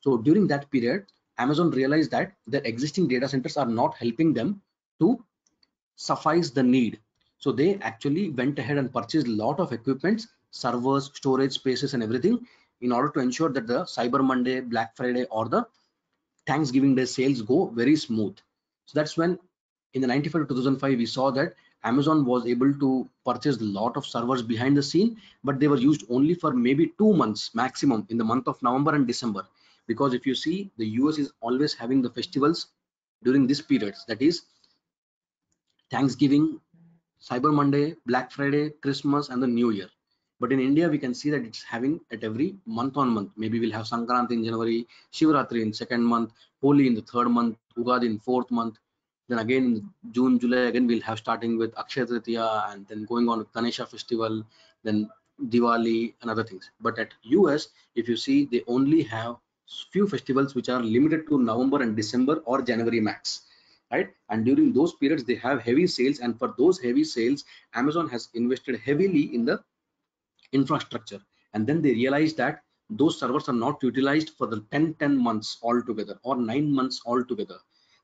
So during that period amazon realized that their existing data centers are not helping them to suffice the need. So they actually went ahead and purchased a lot of equipments, servers, storage spaces and everything, in order to ensure that the cyber monday black friday or the thanksgiving day sales go very smooth. So that's when in the 95 to 2005 we saw that amazon was able to purchase a lot of servers behind the scene but they were used only for maybe two months maximum in the month of november and december because if you see the us is always having the festivals during this periods. That is thanksgiving cyber monday black friday christmas and the new year. But in india we can see that it's having at every month on month. Maybe we'll have sankranti in january shivaratri in second month holi in the third month ugadi in fourth month. Then again in june july again we'll have starting with akshaya tritiya and then going on with ganesha festival then diwali and other things. But at us if you see they only have few festivals which are limited to november and december or january max right? And during those periods they have heavy sales. And for those heavy sales amazon has invested heavily in the infrastructure. And then they realized that those servers are not utilized for the 10 10 months altogether or 9 months altogether.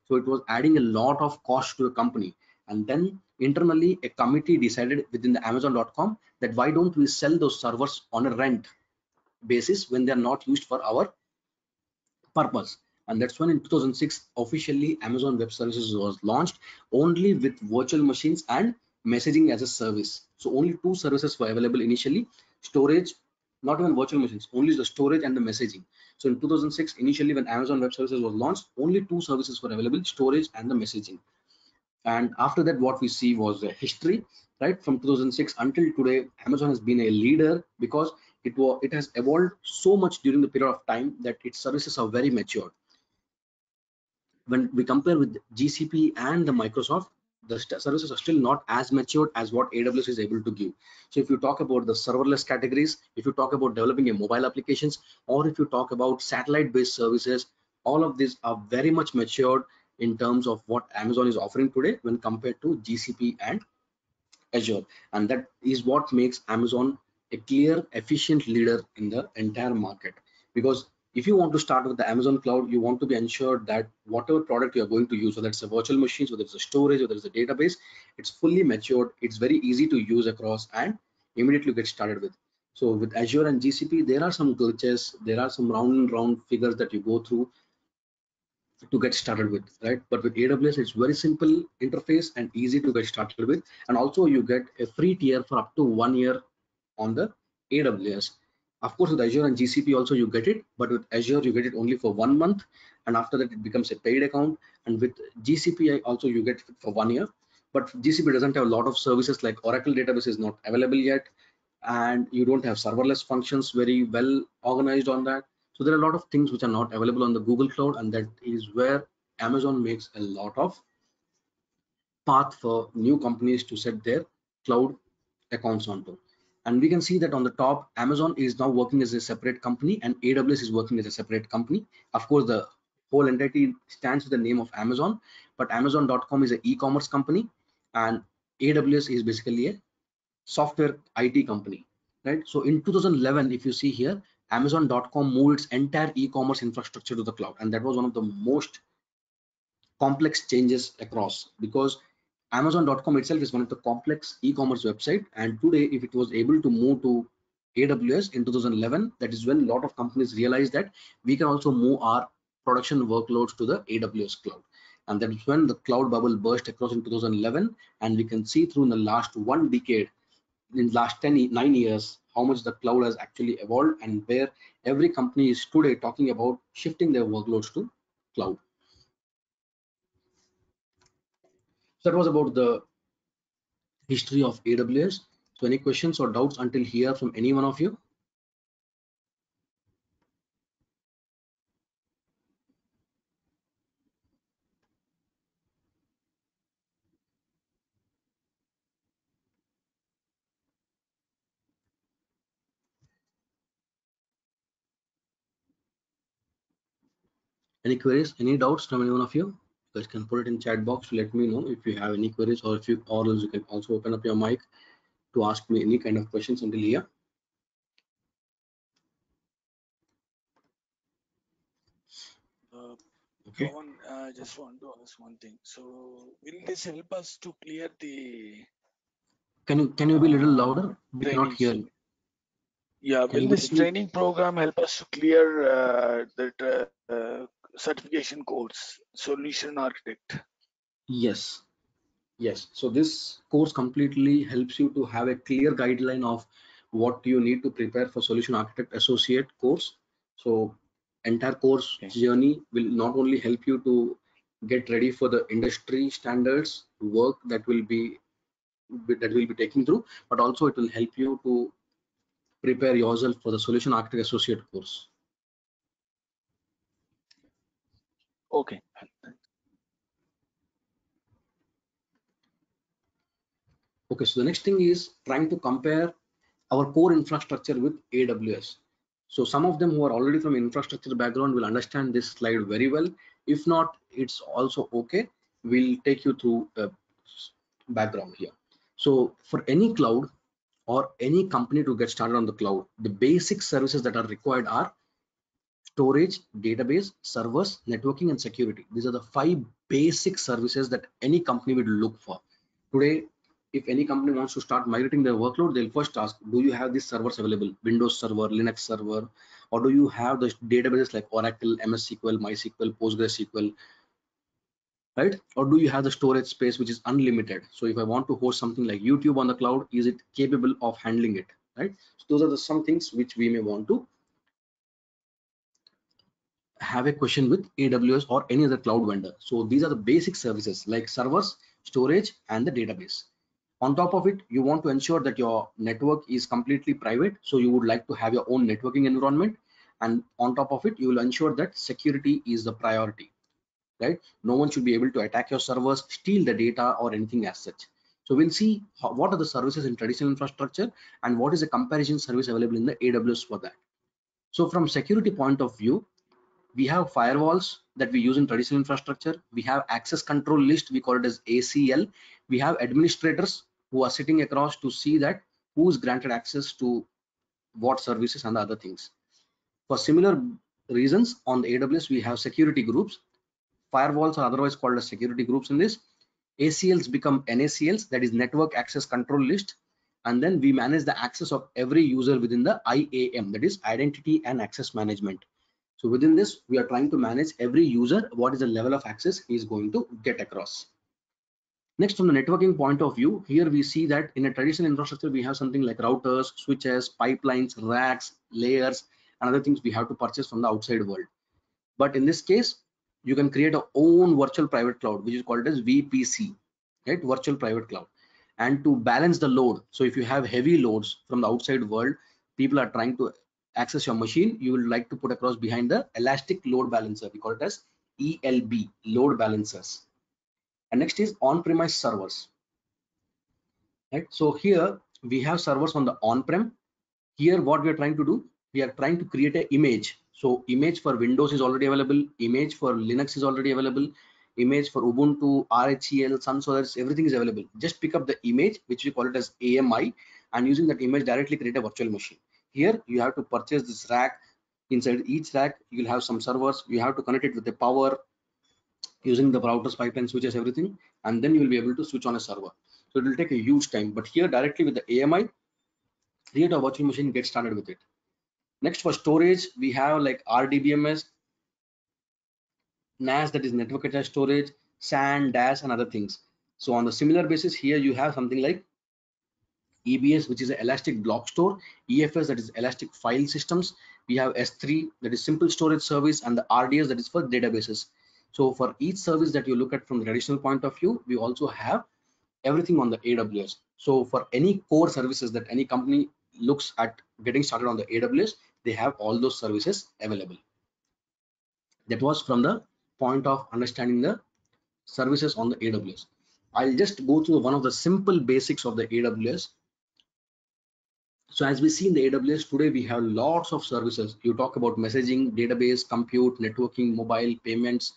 So it was adding a lot of cost to the company. And then internally a committee decided within the amazon.com that why don't we sell those servers on a rent basis when they are not used for our purpose. And that's when in 2006 officially amazon web services was launched only with virtual machines and messaging as a service. So only two services were available initially storage not even virtual machines only the storage and the messaging. So in 2006 initially when amazon web services was launched only two services were available storage and the messaging. And after that what we see was a history right? From 2006 until today amazon has been a leader because it was it has evolved so much during the period of time that its services are very mature when we compare with gcp and the microsoft the services are still not as matured as what aws is able to give. So if you talk about the serverless categories if you talk about developing a mobile applications or if you talk about satellite based services all of these are very much matured in terms of what amazon is offering today when compared to gcp and azure. And that is what makes amazon a clear efficient leader in the entire market. Because if you want to start with the amazon cloud you want to be ensured that whatever product you are going to use whether it's a virtual machines whether it's a storage whether it's a database it's fully matured. It's very easy to use across and immediately get started with. So with azure and gcp there are some glitches there are some round and round figures that you go through to get started with right? But with aws it's very simple interface and easy to get started with. And also you get a free tier for up to one year on the aws of course with azure and gcp also you get it but with azure you get it only for one month and after that it becomes a paid account and with gcp also you get it for one year. But gcp doesn't have a lot of services like oracle database is not available yet and you don't have serverless functions very well organized on that. So there are a lot of things which are not available on the google cloud and that is where amazon makes a lot of path for new companies to set their cloud accounts onto and we can see that on the top amazon is now working as a separate company and aws is working as a separate company. Of course the whole entity stands with the name of amazon but amazon.com is an e-commerce company and aws is basically a software it company right? So in 2011 if you see here amazon.com moved its entire e-commerce infrastructure to the cloud. And that was one of the most complex changes across because amazon.com itself is one of the complex e-commerce website and today if it was able to move to aws in 2011 that is when a lot of companies realized that we can also move our production workloads to the aws cloud. And that is when the cloud bubble burst across in 2011 and we can see through in the last one decade in last 10 nine years how much the cloud has actually evolved and where every company is today talking about shifting their workloads to cloud So that was about the history of AWS. So any questions or doubts until here from any one of you? Any queries, any doubts from any one of you? Guys can put it in chat box to let me know if you have any queries or if you or else you can also open up your mic to ask me any kind of questions until here. Uh, okay. Pawan, I just want to ask one thing. So, will this help us to clear the can you can you be a little louder? We cannot hear you. Yeah, Can will this training program help us to clear uh, that uh, uh, certification course, solution architect? Yes. Yes. So this course completely helps you to have a clear guideline of what you need to prepare for solution architect associate course. So entire course Okay. journey will not only help you to get ready for the industry standards work that will be that will be taking through, but also it will help you to prepare yourself for the solution architect associate course. Okay. Okay, so the next thing is trying to compare our core infrastructure with AWS. So some of them who are already from infrastructure background will understand this slide very well. If not, it's also okay. We'll take you through a background here. So for any cloud or any company to get started on the cloud, the basic services that are required are storage, database, servers, networking, and security. These are the five basic services that any company would look for. Today, if any company wants to start migrating their workload, they'll first ask, do you have these servers available? Windows server, Linux server, or do you have the databases like Oracle, MS SQL, MySQL, PostgreSQL, right? Or do you have the storage space which is unlimited? So if I want to host something like YouTube on the cloud, is it capable of handling it, right? So those are the some things which we may want to have a question with AWS or any other cloud vendor. So these are the basic services like servers, storage, and the database. On top of it, you want to ensure that your network is completely private. So you would like to have your own networking environment. And on top of it, you will ensure that security is the priority, right? No one should be able to attack your servers, steal the data or anything as such. So we'll see how, what are the services in traditional infrastructure and what is the comparison service available in the AWS for that. So from security point of view, we have firewalls that we use in traditional infrastructure. We have access control list, we call it as ACL. We have administrators who are sitting across to see that who is granted access to what services and other things. For similar reasons on the AWS, we have security groups. Firewalls are otherwise called as security groups in this. ACLs become NACLs, that is network access control list. And then we manage the access of every user within the IAM, that is identity and access management. So within this, we are trying to manage every user, what is the level of access he is going to get across. Next, from the networking point of view, here we see that in a traditional infrastructure, we have something like routers, switches, pipelines, racks, layers, and other things we have to purchase from the outside world. But in this case, you can create a own virtual private cloud, which is called as VPC, right? Virtual private cloud. And to balance the load, so if you have heavy loads from the outside world, people are trying to access your machine, you will like to put across behind the elastic load balancer. We call it as ELB, load balancers. And next is on-premise servers. Right. So here we have servers on the on-prem. Here what we are trying to do, we are trying to create an image. So image for Windows is already available. Image for Linux is already available. Image for Ubuntu, RHEL, Sun Solaris, everything is available. Just pick up the image, which we call it as AMI, and using that image directly create a virtual machine. Here you have to purchase this rack. Inside each rack, you'll have some servers. You have to connect it with the power using the routers, pipeline switches, everything, and then you will be able to switch on a server. So it will take a huge time. But here directly with the AMI, create a virtual machine, get started with it. Next for storage, we have like RDBMS, NAS that is network attached storage, SAN, DAS, and other things. So on the similar basis, here you have something like EBS, which is an elastic block store, EFS, that is elastic file systems. We have S3, that is simple storage service, and the RDS, that is for databases. So for each service that you look at from the traditional point of view, we also have everything on the AWS. So for any core services that any company looks at getting started on the AWS, they have all those services available. That was from the point of understanding the services on the AWS. I'll just go through one of the simple basics of the AWS. So as we see in the AWS today, we have lots of services. You talk about messaging, database, compute, networking, mobile, payments.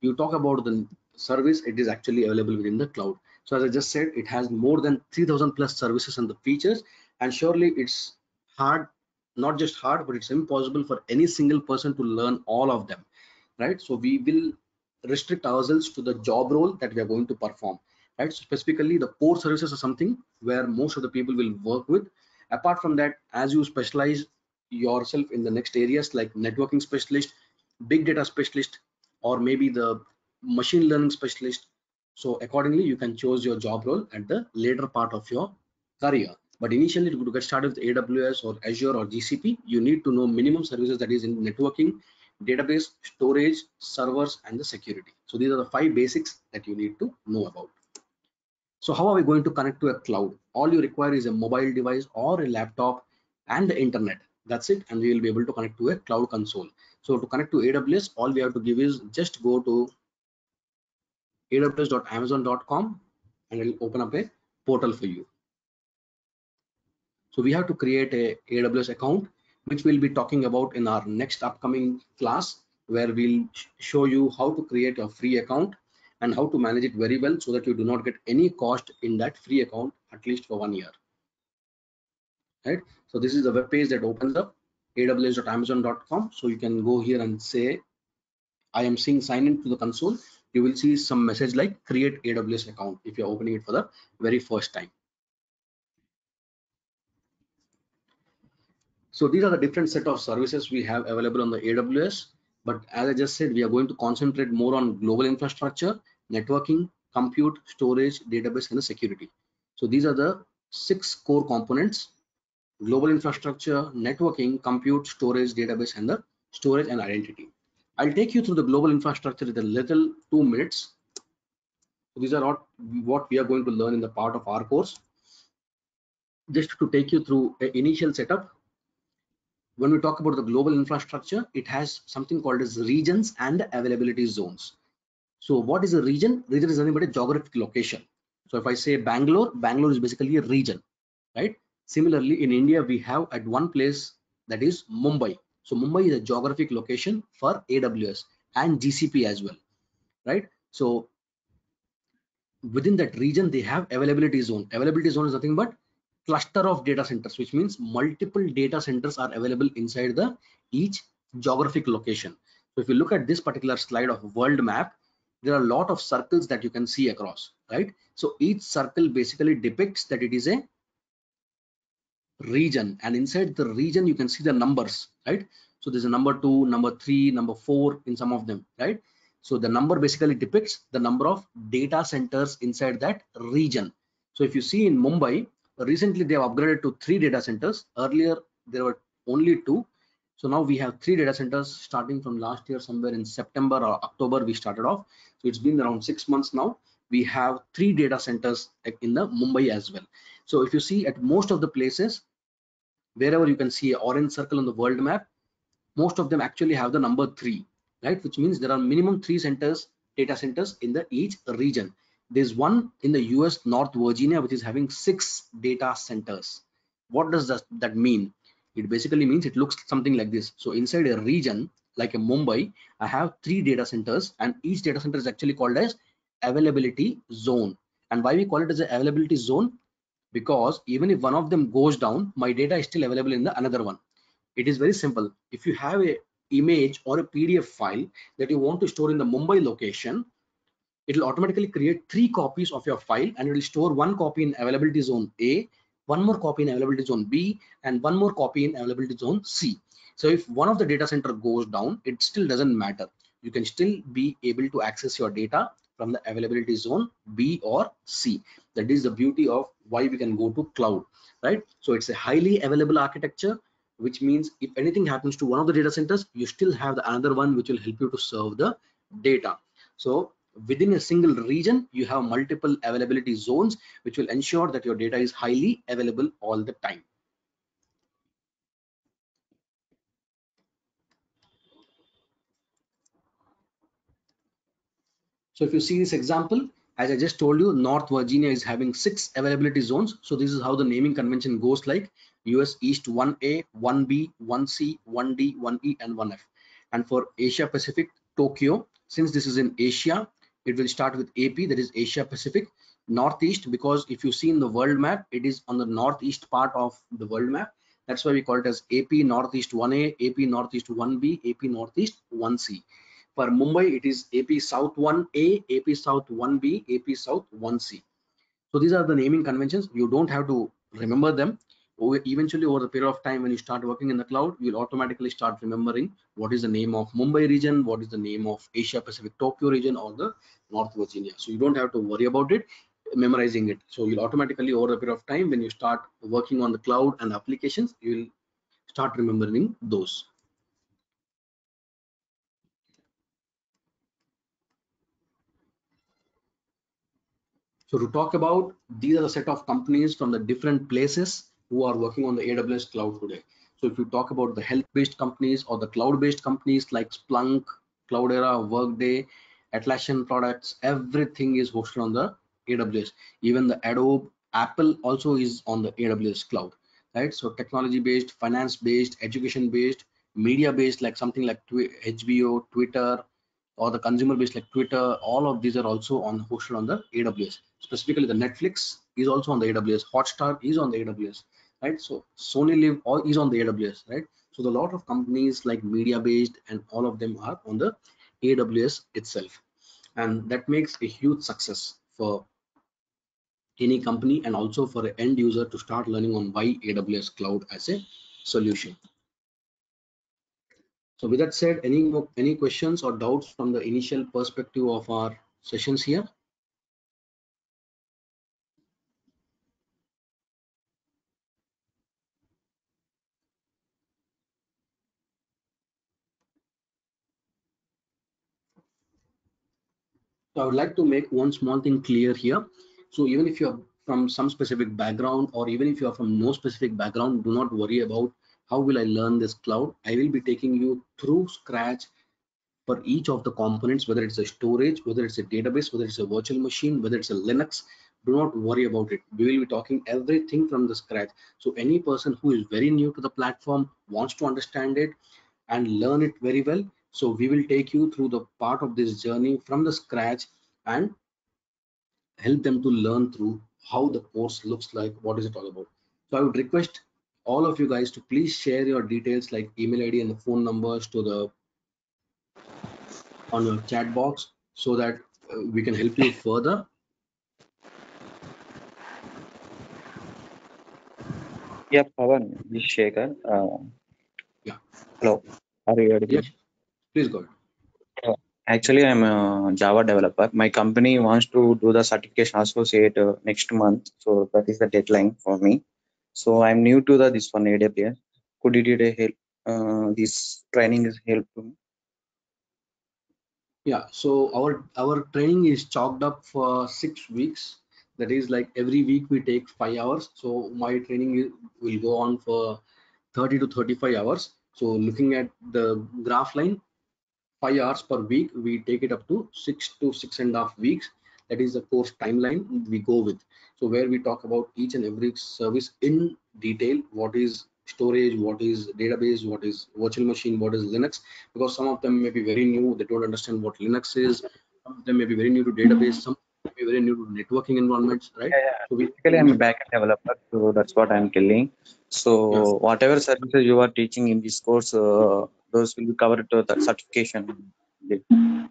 You talk about the service, it is actually available within the cloud. So as I just said, it has more than 3000 plus services and the features. And surely it's hard, not just hard, but it's impossible for any single person to learn all of them, right? So we will restrict ourselves to the job role that we are going to perform, right? So specifically the core services are something where most of the people will work with apart from that as you specialize yourself in the next areas like networking specialist big data specialist or maybe the machine learning specialist so accordingly you can choose your job role at the later part of your career. But initially to get started with aws or azure or gcp you need to know minimum services that is in networking database storage servers and the security. So these are the five basics that you need to know about so how are we going to connect to a cloud? All you require is a mobile device or a laptop and the internet. That's it. And we will be able to connect to a cloud console. So to connect to aws all we have to give is just go to aws.amazon.com and it'll open up a portal for you. So we have to create a aws account which we'll be talking about in our next upcoming class where we'll show you how to create a free account and how to manage it very well so that you do not get any cost in that free account at least for one year. Right? So this is the web page that opens up aws.amazon.com so you can go here and say i am seeing sign in to the console. You will see some message like create aws account if you're opening it for the very first time. So these are the different set of services we have available on the aws but as i just said we are going to concentrate more on global infrastructure networking compute storage database and security. So these are the six core components. Global infrastructure networking compute storage database and the storage and identity. I'll take you through the global infrastructure in a little two minutes. These are not what we are going to learn in the part of our course. Just to take you through an initial setup. When we talk about the global infrastructure, it has something called as regions and availability zones. So what is a region? Region is nothing but a geographic location. So if I say Bangalore, Bangalore is basically a region, right? Similarly, in India, we have at one place that is Mumbai. So Mumbai is a geographic location for AWS and GCP as well, right? So within that region, they have availability zone. Availability zone is nothing but cluster of data centers which means multiple data centers are available inside the each geographic location so if you look at this particular slide of world map there are a lot of circles that you can see across right? So each circle basically depicts that it is a region and inside the region you can see the numbers right? So there's a number two number three number four in some of them right? So the number basically depicts the number of data centers inside that region. So if you see in mumbai recently they have upgraded to three data centers. Earlier there were only two so now we have three data centers starting from last year somewhere in september or october we started off. So it's been around six months now. We have three data centers in the mumbai as well. So if you see at most of the places wherever you can see an orange circle on the world map most of them actually have the number three right? Which means there are minimum three centers data centers in the each region. There's one in the US North Virginia which is having six data centers. What does that, that mean? It basically means it looks something like this. So inside a region like a Mumbai, I have three data centers and each data center is actually called as availability zone. And why we call it as an availability zone? Because even if one of them goes down, my data is still available in the another one. It is very simple. If you have a image or a PDF file that you want to store in the Mumbai location, it will automatically create three copies of your file and it will store one copy in availability zone A, one more copy in availability zone B, and one more copy in availability zone C. So if one of the data center goes down, it still doesn't matter. You can still be able to access your data from the availability zone B or C. That is the beauty of why we can go to cloud, right? So it's a highly available architecture, which means if anything happens to one of the data centers, you still have the another one which will help you to serve the data. So within a single region you have multiple availability zones which will ensure that your data is highly available all the time. So if you see this example as i just told you north virginia is having six availability zones. So this is how the naming convention goes like us east 1a 1b 1c 1d 1e and 1f and for asia pacific tokyo since this is in asia it will start with AP that is Asia Pacific Northeast because if you see in the world map it is on the northeast part of the world map. That's why we call it as AP Northeast 1A AP Northeast 1B AP Northeast 1C for Mumbai it is AP South 1A AP South 1B AP South 1C so these are the naming conventions. You don't have to remember them eventually over the period of time when you start working in the cloud you'll automatically start remembering what is the name of mumbai region what is the name of asia pacific tokyo region or the north virginia. So you don't have to worry about it memorizing it. So you'll automatically over the period of time when you start working on the cloud and applications you'll start remembering those. So to talk about these are the set of companies from the different places who are working on the AWS cloud today. So if you talk about the health-based companies or the cloud-based companies like Splunk, Cloudera, Workday, Atlassian products, everything is hosted on the AWS. Even the Adobe, Apple also is on the AWS cloud, right? So technology-based, finance-based, education-based, media-based, like something like HBO, Twitter, or the consumer based like Twitter, all of these are also on hosted on the AWS. Specifically, the Netflix is also on the AWS. Hotstar is on the AWS, right? So Sony Live is on the AWS, right? So the lot of companies like media based and all of them are on the AWS itself, and that makes a huge success for any company and also for an end user to start learning on why AWS cloud as a solution. So with that said, any any questions or doubts from the initial perspective of our sessions here? So I would like to make one small thing clear here. So even if you're from some specific background or even if you're from no specific background, do not worry about how will I learn this cloud. I will be taking you through scratch for each of the components, whether it's a storage, whether it's a database, whether it's a virtual machine, whether it's a Linux, do not worry about it. We will be talking everything from the scratch. So any person who is very new to the platform, wants to understand it and learn it very well. So we will take you through the part of this journey from the scratch and help them to learn through how the course looks like, what is it all about. So I would request all of you guys to please share your details like email ID and the phone numbers to the on your chat box so that uh, we can help you further. Yeah, this is Uh, Yeah. Hello, are you ready? Yes, please go ahead. Actually, I'm a Java developer. My company wants to do the certification associate uh, next month, so that is the deadline for me. So I'm new to the this one AWS. Could you did a help? Uh, this training is help me. Yeah, so our our training is chalked up for six weeks. That is like every week we take five hours. So my training will go on for 30 to 35 hours. So looking at the graph line, five hours per week, we take it up to six to six and a half weeks. That is the course timeline we go with. So where we talk about each and every service in detail, what is storage, what is database, what is virtual machine, what is Linux, because some of them may be very new, they don't understand what Linux is. Some of them may be very new to database, some may be very new to networking environments, right? So we Basically, I'm a backend developer, so that's what I'm telling. So Yes. whatever services you are teaching in this course, uh, those will be covered to the certification. Hmm.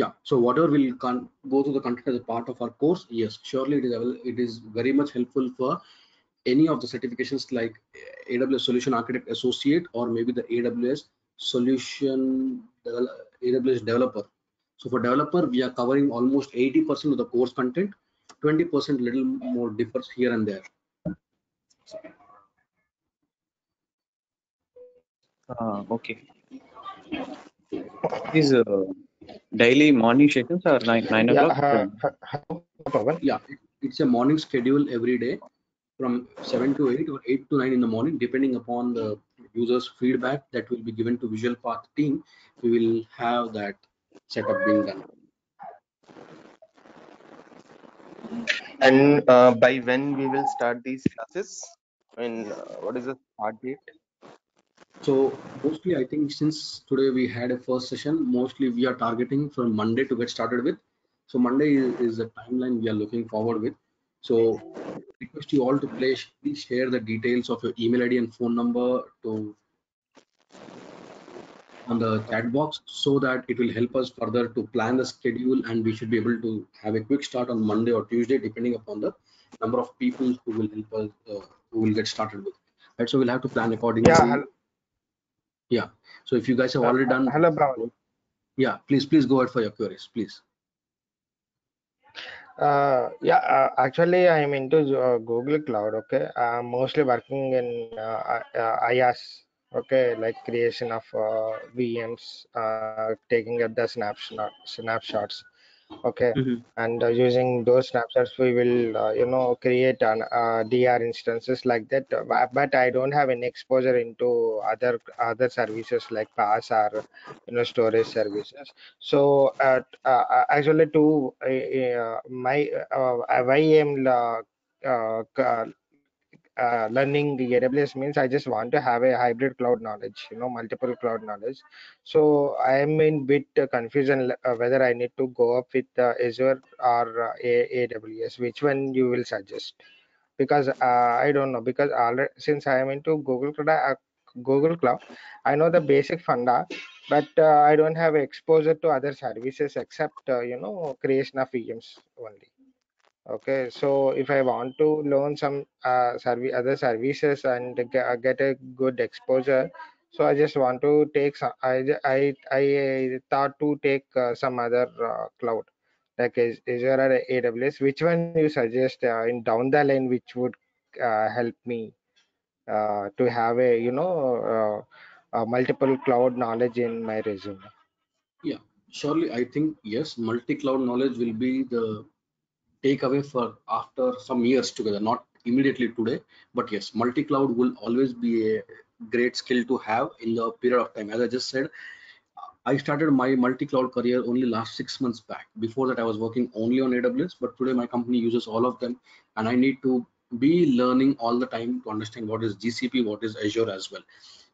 yeah so whatever will con- go to the content as a part of our course yes surely it is it is very much helpful for any of the certifications like aws solution architect associate or maybe the aws solution devel- aws developer. So for developer we are covering almost 80 percent of the course content 20 percent little more differs here and there Uh, okay. These uh, daily morning sessions are nine nine Yeah, o'clock. uh, h- hello, Pawan. yeah it's a morning schedule every day from 7 to 8 or 8 to 9 in the morning depending upon the user's feedback that will be given to visual path team we will have that setup being done And uh, by when we will start these classes? And uh, what is the start date? So mostly i think since today we had a first session mostly we are targeting from monday to get started with so monday is, the timeline we are looking forward with so request you all to please please share the details of your email id and phone number to on the chat box so that it will help us further to plan the schedule and we should be able to have a quick start on monday or tuesday depending upon the number of people who will help us, uh, who will get started with. Right. So we'll have to plan accordingly. Yeah. Yeah. So if you guys have uh, already done, Hello, Bhavani. yeah, please, please go ahead for your queries, please. Uh, yeah, uh, actually, I'm into uh, Google Cloud. Okay, I'm mostly working in uh, uh, IaaS. Okay, like creation of uh, VMs, uh, taking up the snapshot snapshots. Okay, Mhm. and uh, using those snapshots, we will uh, you know create an uh, DR instances like that. uh, But I don't have any exposure into other other services like PaaS or you know storage services. So uh, uh, actually, to my uh, why I'm uh, learning AWS means I just want to have a hybrid cloud knowledge, you know, multiple cloud knowledge. So I am in bit uh, confusion uh, whether I need to go up with uh, Azure or uh, AWS. Which one you will suggest? Because uh, I don't know. Because already since I am into Google Cloud, Google Cloud, I know the basic funda, but I don't have exposure to other services except you know creation of VMs only. Okay, so if I want to learn some uh, servi other services and get, uh, a good exposure, so I just want to take some. I I I thought to take uh, some other uh, cloud like is Azure or AWS. Which one you suggest uh, in down the line, which would uh, help me uh, to have a you know multiple cloud knowledge in my resume. Yeah, surely I think yes, multi-cloud knowledge will be the takeaway for after some years together, not immediately today, but yes, multi-cloud will always be a great skill to have in the period of time. As I just said, I started my multi-cloud career only last six months back. Before that, I was working only on AWS, but today my company uses all of them, and I need to be learning all the time to understand what is GCP, what is Azure as well.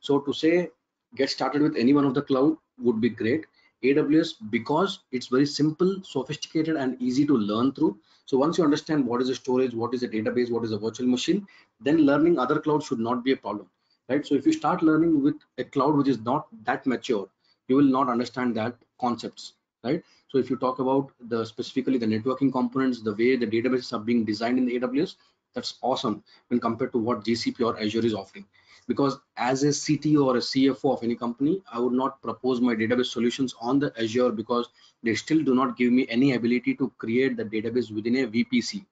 So to say, get started with any one of the cloud would be great. AWS because it's very simple, sophisticated, and easy to learn through. So once you understand what is a storage, what is a database, what is a virtual machine, then learning other clouds should not be a problem, right? So if you start learning with a cloud which is not that mature, you will not understand that concepts, right? So if you talk about the specifically the networking components, the way the databases are being designed in the AWS, that's awesome when compared to what GCP or Azure is offering. Because as a CTO or a CFO of any company, I would not propose my database solutions on the Azure because they still do not give me any ability to create the database within a VPC.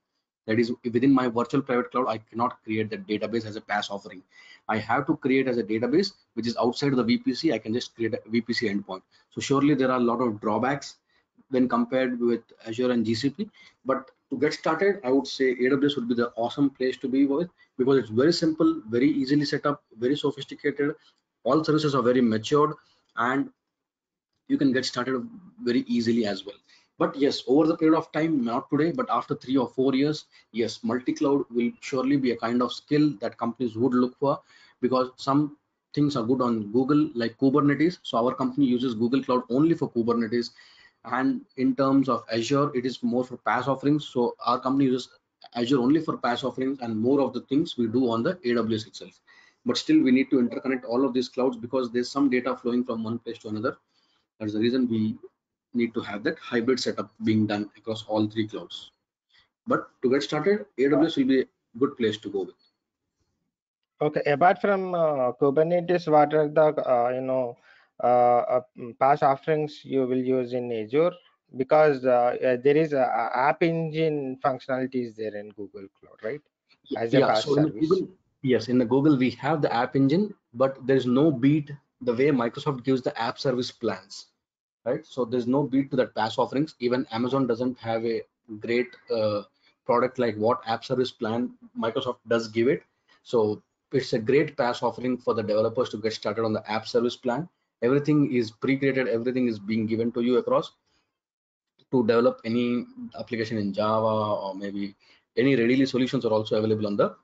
That is within my virtual private cloud, I cannot create the database as a PaaS offering. I have to create as a database which is outside of the VPC. I can just create a VPC endpoint. So surely there are a lot of drawbacks when compared with Azure and GCP. But to get started, I would say AWS would be the awesome place to be with because it's very simple, very easily set up, very sophisticated. All services are very matured and you can get started very easily as well. But yes, over the period of time, not today, but after three or four years, yes, multi-cloud will surely be a kind of skill that companies would look for because some things are good on Google like Kubernetes. So our company uses Google Cloud only for Kubernetes. And in terms of Azure, it is more for PaaS offerings. So our company uses Azure only for PaaS offerings and more of the things we do on the AWS itself. But still, we need to interconnect all of these clouds because there's some data flowing from one place to another. That's the reason we need to have that hybrid setup being done across all three clouds. But to get started, AWS will be a good place to go with. Okay, apart from uh, Kubernetes, what are the uh, you know uh, uh, mm, offerings you will use in Azure? Because uh, uh, there is a, app engine functionalities there in Google Cloud, right? As a yeah, so in. Google, yes, in the Google we have the app engine, but there's no beat the way Microsoft gives the app service plans, right? So there's no beat to that PaaS offerings. Even Amazon doesn't have a great uh, product like what app service plan Microsoft does give it. So it's a great PaaS offering for the developers to get started on the app service plan. Everything is pre-created, everything is being given to you across to develop any application in Java or maybe any readily solutions are also available on the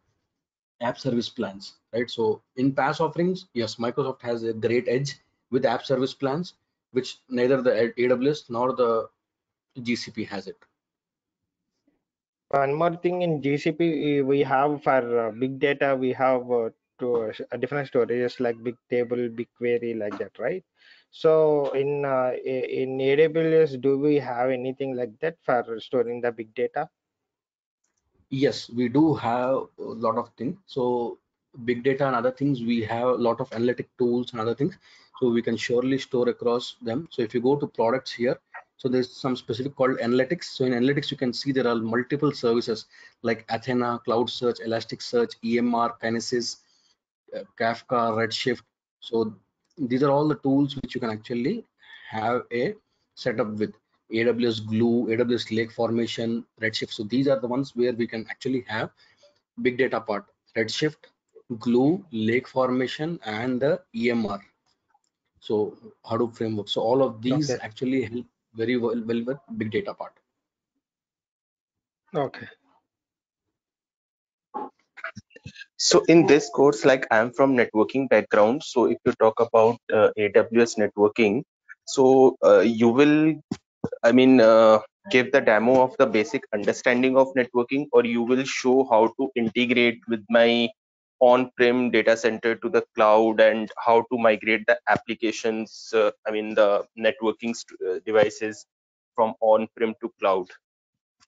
app service plans, right? So in PaaS offerings, yes, Microsoft has a great edge with app service plans, which neither the AWS nor the GCP has it. One more thing in GCP, we have for uh, big data, we have uh, to, uh, different storages like Bigtable, BigQuery, like that, right? So in uh, in AWS, do we have anything like that for storing the big data? yes we do have a lot of things. So big data and other things we have a lot of analytic tools and other things. So we can surely store across them. So if you go to products here so there's some specific called analytics. So in analytics you can see there are multiple services like athena cloud search elasticsearch emr kinesis kafka redshift. So these are all the tools which you can actually have a setup with. Aws glue aws lake formation redshift. So these are the ones where we can actually have big data part. Redshift glue lake formation and the emr so hadoop framework? So all of these Okay. actually help very well, well with big data part. Okay. So in this course, like I'm from networking background, so if you talk about uh, AWS networking, so uh, you will, I mean, uh, give the demo of the basic understanding of networking, or you will show how to integrate with my on-prem data center to the cloud and how to migrate the applications, uh, I mean, the networking uh, devices from on-prem to cloud.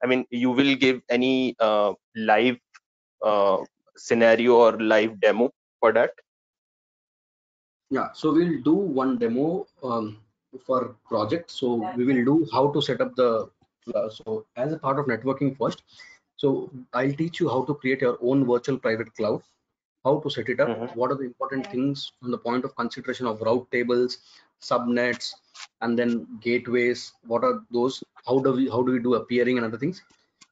I mean, you will give any uh, live uh, scenario or live demo for that? Yeah so we'll do one demo um, for project. So we will do how to set up the uh, so as a part of networking first. So i'll teach you how to create your own virtual private cloud how to set it up Mhm. what are the important things from the point of consideration of route tables subnets and then gateways what are those how do we how do we do appearing and other things.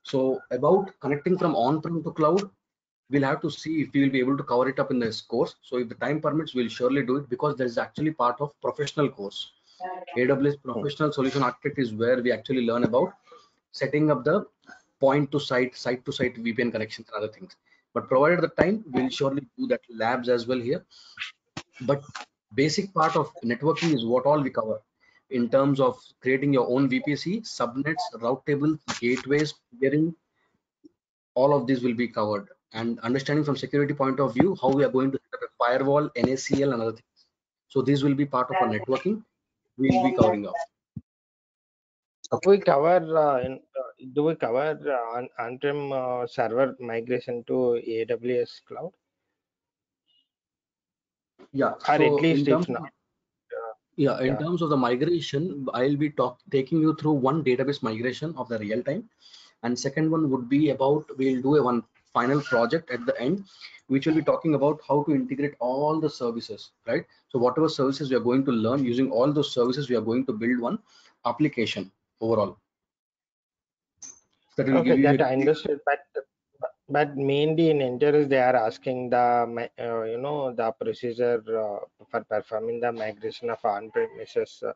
So about connecting from on-prem to cloud we'll have to see if we will be able to cover it up in this course. So if the time permits, we'll surely do it because there is actually part of professional course. AWS Professional Solution Architect is where we actually learn about setting up the point to site, site to site VPN connections and other things. But provided the time, we'll surely do that labs as well here. But basic part of networking is what all we cover in terms of creating your own VPC, subnets, route tables, gateways, peering, all of these will be covered and understanding from security point of view how we are going to set up a firewall nacl and other things so these will be part of our networking we'll be covering up Do we cover uh, in, uh, do we cover uh, on on-prem uh, server migration to AWS cloud? yeah Or so at least terms not, of, yeah in yeah. terms of the migration i'll be talk taking you through one database migration of the real time and second one would be about we'll do a one final project at the end which will be talking about how to integrate all the services right? So whatever services we are going to learn using all those services we are going to build one application overall. That will Okay, give you that I understood, but but mainly in interest they are asking the uh, you know the procedure uh, for performing the migration of on-premises uh,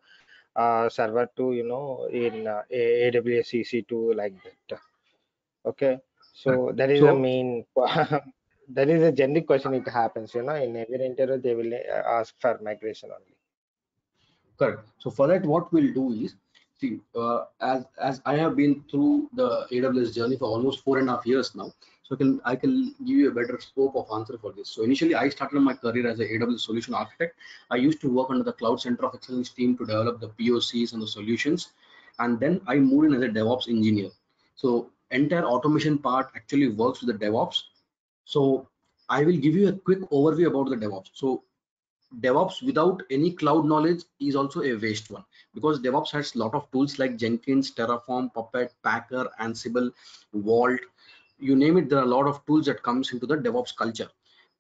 uh, server to you know in uh, aws ec2 like that. Okay, so that is the main that is a generic question. It happens, you know, in every interview they will uh, ask for migration only. Correct. So for that, what we'll do is, see, uh, as as I have been through the AWS journey for almost four and a half years now, so I can I can give you a better scope of answer for this. So initially, I started my career as a AWS solution architect. I used to work under the Cloud Center of Excellence team to develop the POCs and the solutions, and then I moved in as a DevOps engineer. So entire automation part actually works with the DevOps. So I will give you a quick overview about the DevOps. So DevOps without any cloud knowledge is also a waste one because DevOps has a lot of tools like Jenkins, Terraform, Puppet, Packer, Ansible, Vault, you name it. There are a lot of tools that comes into the DevOps culture,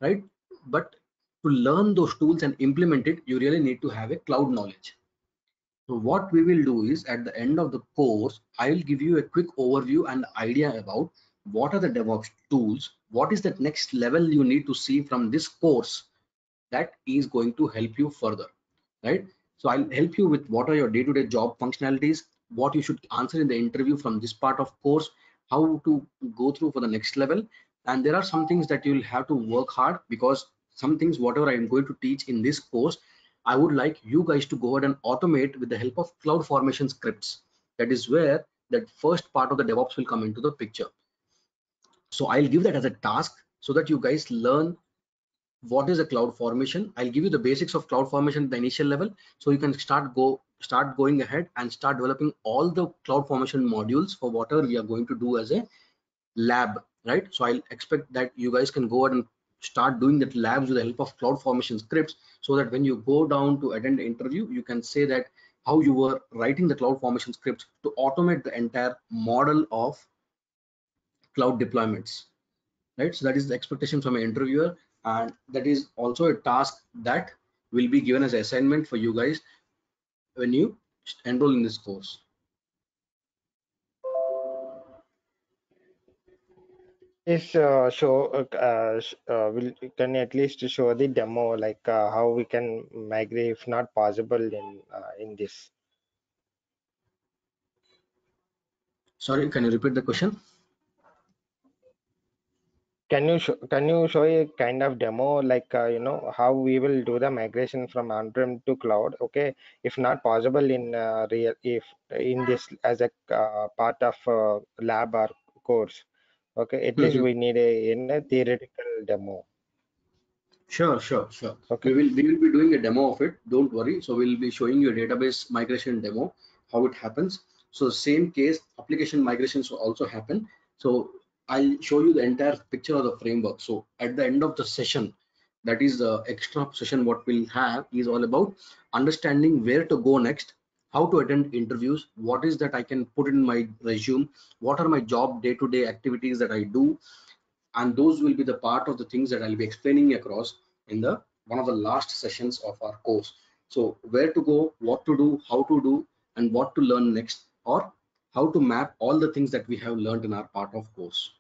right? But to learn those tools and implement it, you really need to have a cloud knowledge. So what we will do is at the end of the course, I will give you a quick overview and idea about what are the DevOps tools, what is the next level you need to see from this course that is going to help you further right? So i'll help you with what are your day-to-day job functionalities what you should answer in the interview from this part of course how to go through for the next level. And there are some things that you'll have to work hard because some things whatever i'm going to teach in this course i would like you guys to go ahead and automate with the help of cloud formation scripts. That is where that first part of the devops will come into the picture. So i'll give that as a task so that you guys learn what is a cloud formation. I'll give you the basics of cloud formation at the initial level. So you can start go start going ahead and start developing all the cloud formation modules for whatever we are going to do as a lab right? So I'll expect that you guys can go ahead and start doing that labs with the help of cloud formation scripts so that when you go down to attend the interview, you can say that how you were writing the cloud formation scripts to automate the entire model of cloud deployments, right? So that is the expectation from an interviewer. And that is also a task that will be given as assignment for you guys when you enroll in this course. Is uh, show uh, uh, sh- uh, will can you at least show the demo like uh, how we can migrate if not possible in uh, in this? Sorry, can you repeat the question? can you show can you show a kind of demo like uh, you know how we will do the migration from on-prem to cloud okay? If not possible in uh, real if in this as a uh, part of uh, lab or course okay at least Mhm. we need a in a theoretical demo Sure, sure, sure. okay We will we will be doing a demo of it. Don't worry. So we'll be showing you a database migration demo, how it happens. So same case, application migrations will also happen. So I'll show you the entire picture of the framework. So at the end of the session, that is the extra session what we'll have is all about understanding where to go next, how to attend interviews, what is that I can put in my resume, what are my job day-to-day activities that I do, and those will be the part of the things that I'll be explaining across in the one of the last sessions of our course. So where to go, what to do, how to do, and what to learn next, or how to map all the things that we have learned in our part of course.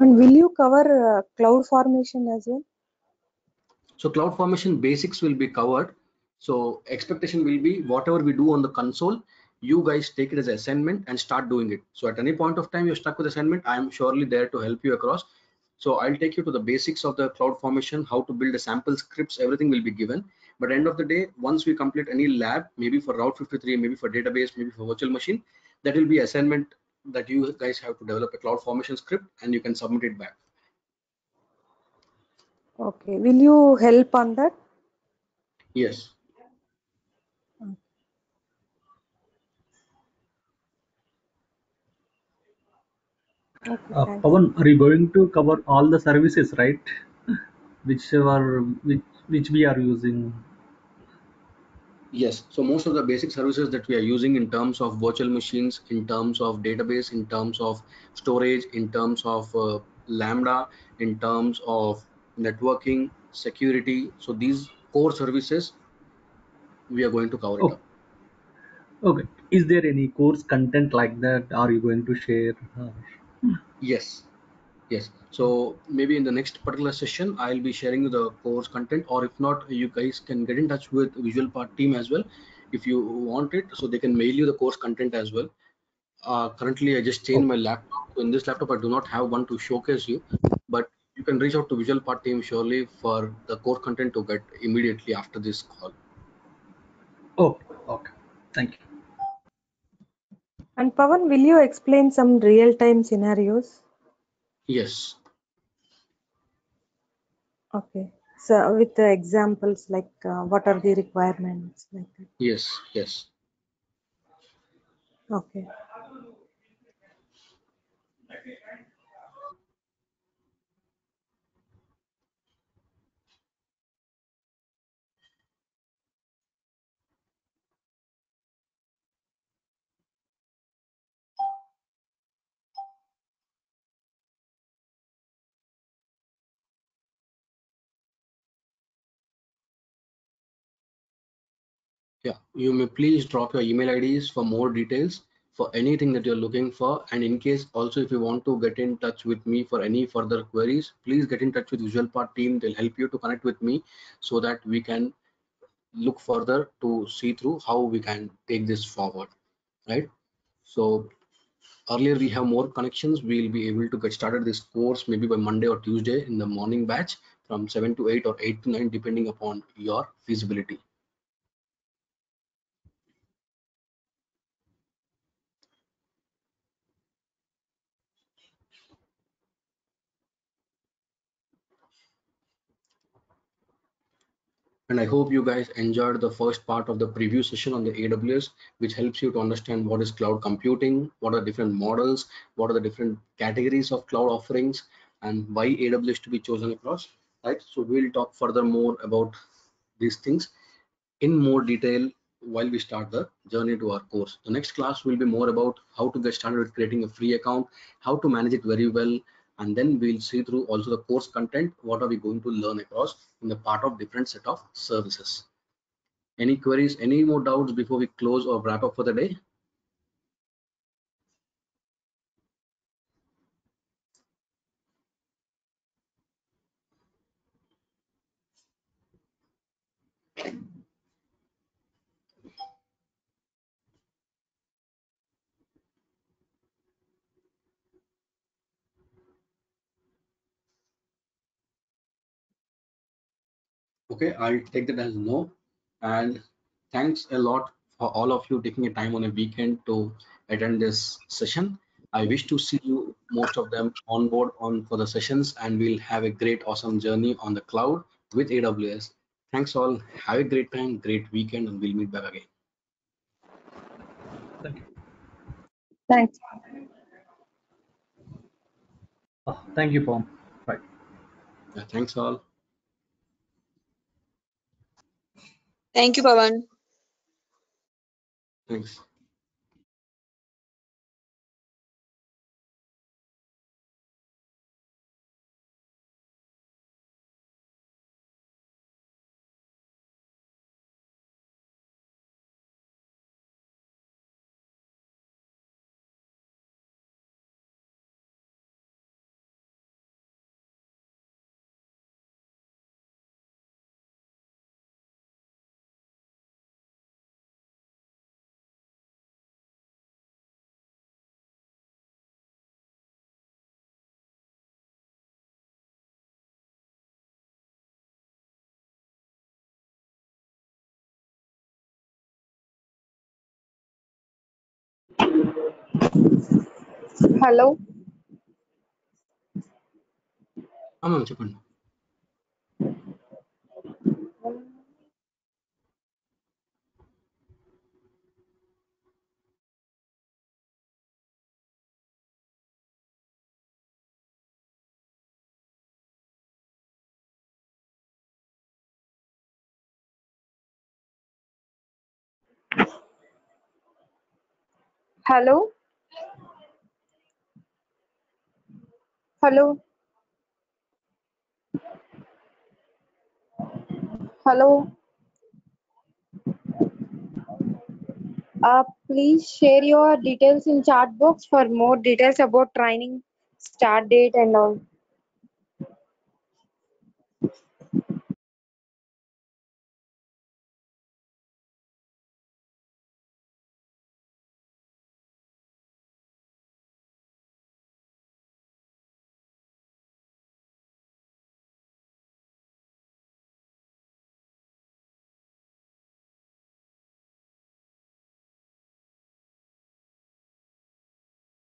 And will you cover uh, cloud formation as well? So cloud formation basics will be covered. So expectation will be whatever we do on the console, you guys take it as assignment and start doing it. So at any point of time you're stuck with assignment, I am surely there to help you across. So I'll take you to the basics of the cloud formation, how to build a sample scripts, everything will be given. But end of the day, once we complete any lab, maybe for Route 53, maybe for database, maybe for virtual machine, that will be assignment that you guys have to develop a cloud formation script and you can submit it back. Okay. Will you help on that? Yes. Okay, Uh, thanks. Pawan, are you going to cover all the services, right? Whichever which which we are using. Yes. So most of the basic services that we are using in terms of virtual machines, in terms of database, in terms of storage, in terms of uh, Lambda, in terms of networking, security. So these core services we are going to cover it Oh, up. okay. Is there any course content like that? Are you going to share? Yes. Yes. So maybe in the next particular session, I'll be sharing the course content, or if not, you guys can get in touch with Visualpath team as well if you want it. So they can mail you the course content as well. Uh, currently, I just changed oh, my laptop. In this laptop, I do not have one to showcase you, but you can reach out to Visualpath team surely for the core content to get immediately after this call. okay. Okay. Thank you. And Pawan, will you explain some real-time scenarios? Yes. Okay. So with the examples like uh, what are the requirements like that? Yes. Yes. Okay. Yeah, you may please drop your email IDs for more details for anything that you're looking for. And in case also, if you want to get in touch with me for any further queries, please get in touch with Visualpath team. They'll help you to connect with me so that we can look further to see through how we can take this forward, right? So earlier we have more connections. We'll be able to get started this course maybe by Monday or Tuesday in the morning batch from 7 to 8 or 8 to 9, depending upon your feasibility. And I hope you guys enjoyed the first part of the preview session on the AWS, which helps you to understand what is cloud computing, what are different models, what are the different categories of cloud offerings, and why AWS to be chosen across, right? So we'll talk further more about these things in more detail while we start the journey to our course. The next class will be more about how to get started with creating a free account, how to manage it very well, and then we'll see through also the course content what are we going to learn across in the part of different set of services. Any queries any more doubts before we close or wrap up for the day okay i'll take that as no and thanks a lot for all of you taking a time on a weekend to attend this session i wish to see you most of them on board on for the sessions and we'll have a great awesome journey on the cloud with aws thanks all have a great time great weekend and we'll meet back again Thank you. Thanks. Oh, thank you, Pom. Right. yeah, thanks all Thank you, Pawan. thanks Hello. Ma'am చెప్పండి Hello. Hello. Hello. Uh, please share your details in chat box for more details about training, start date and all.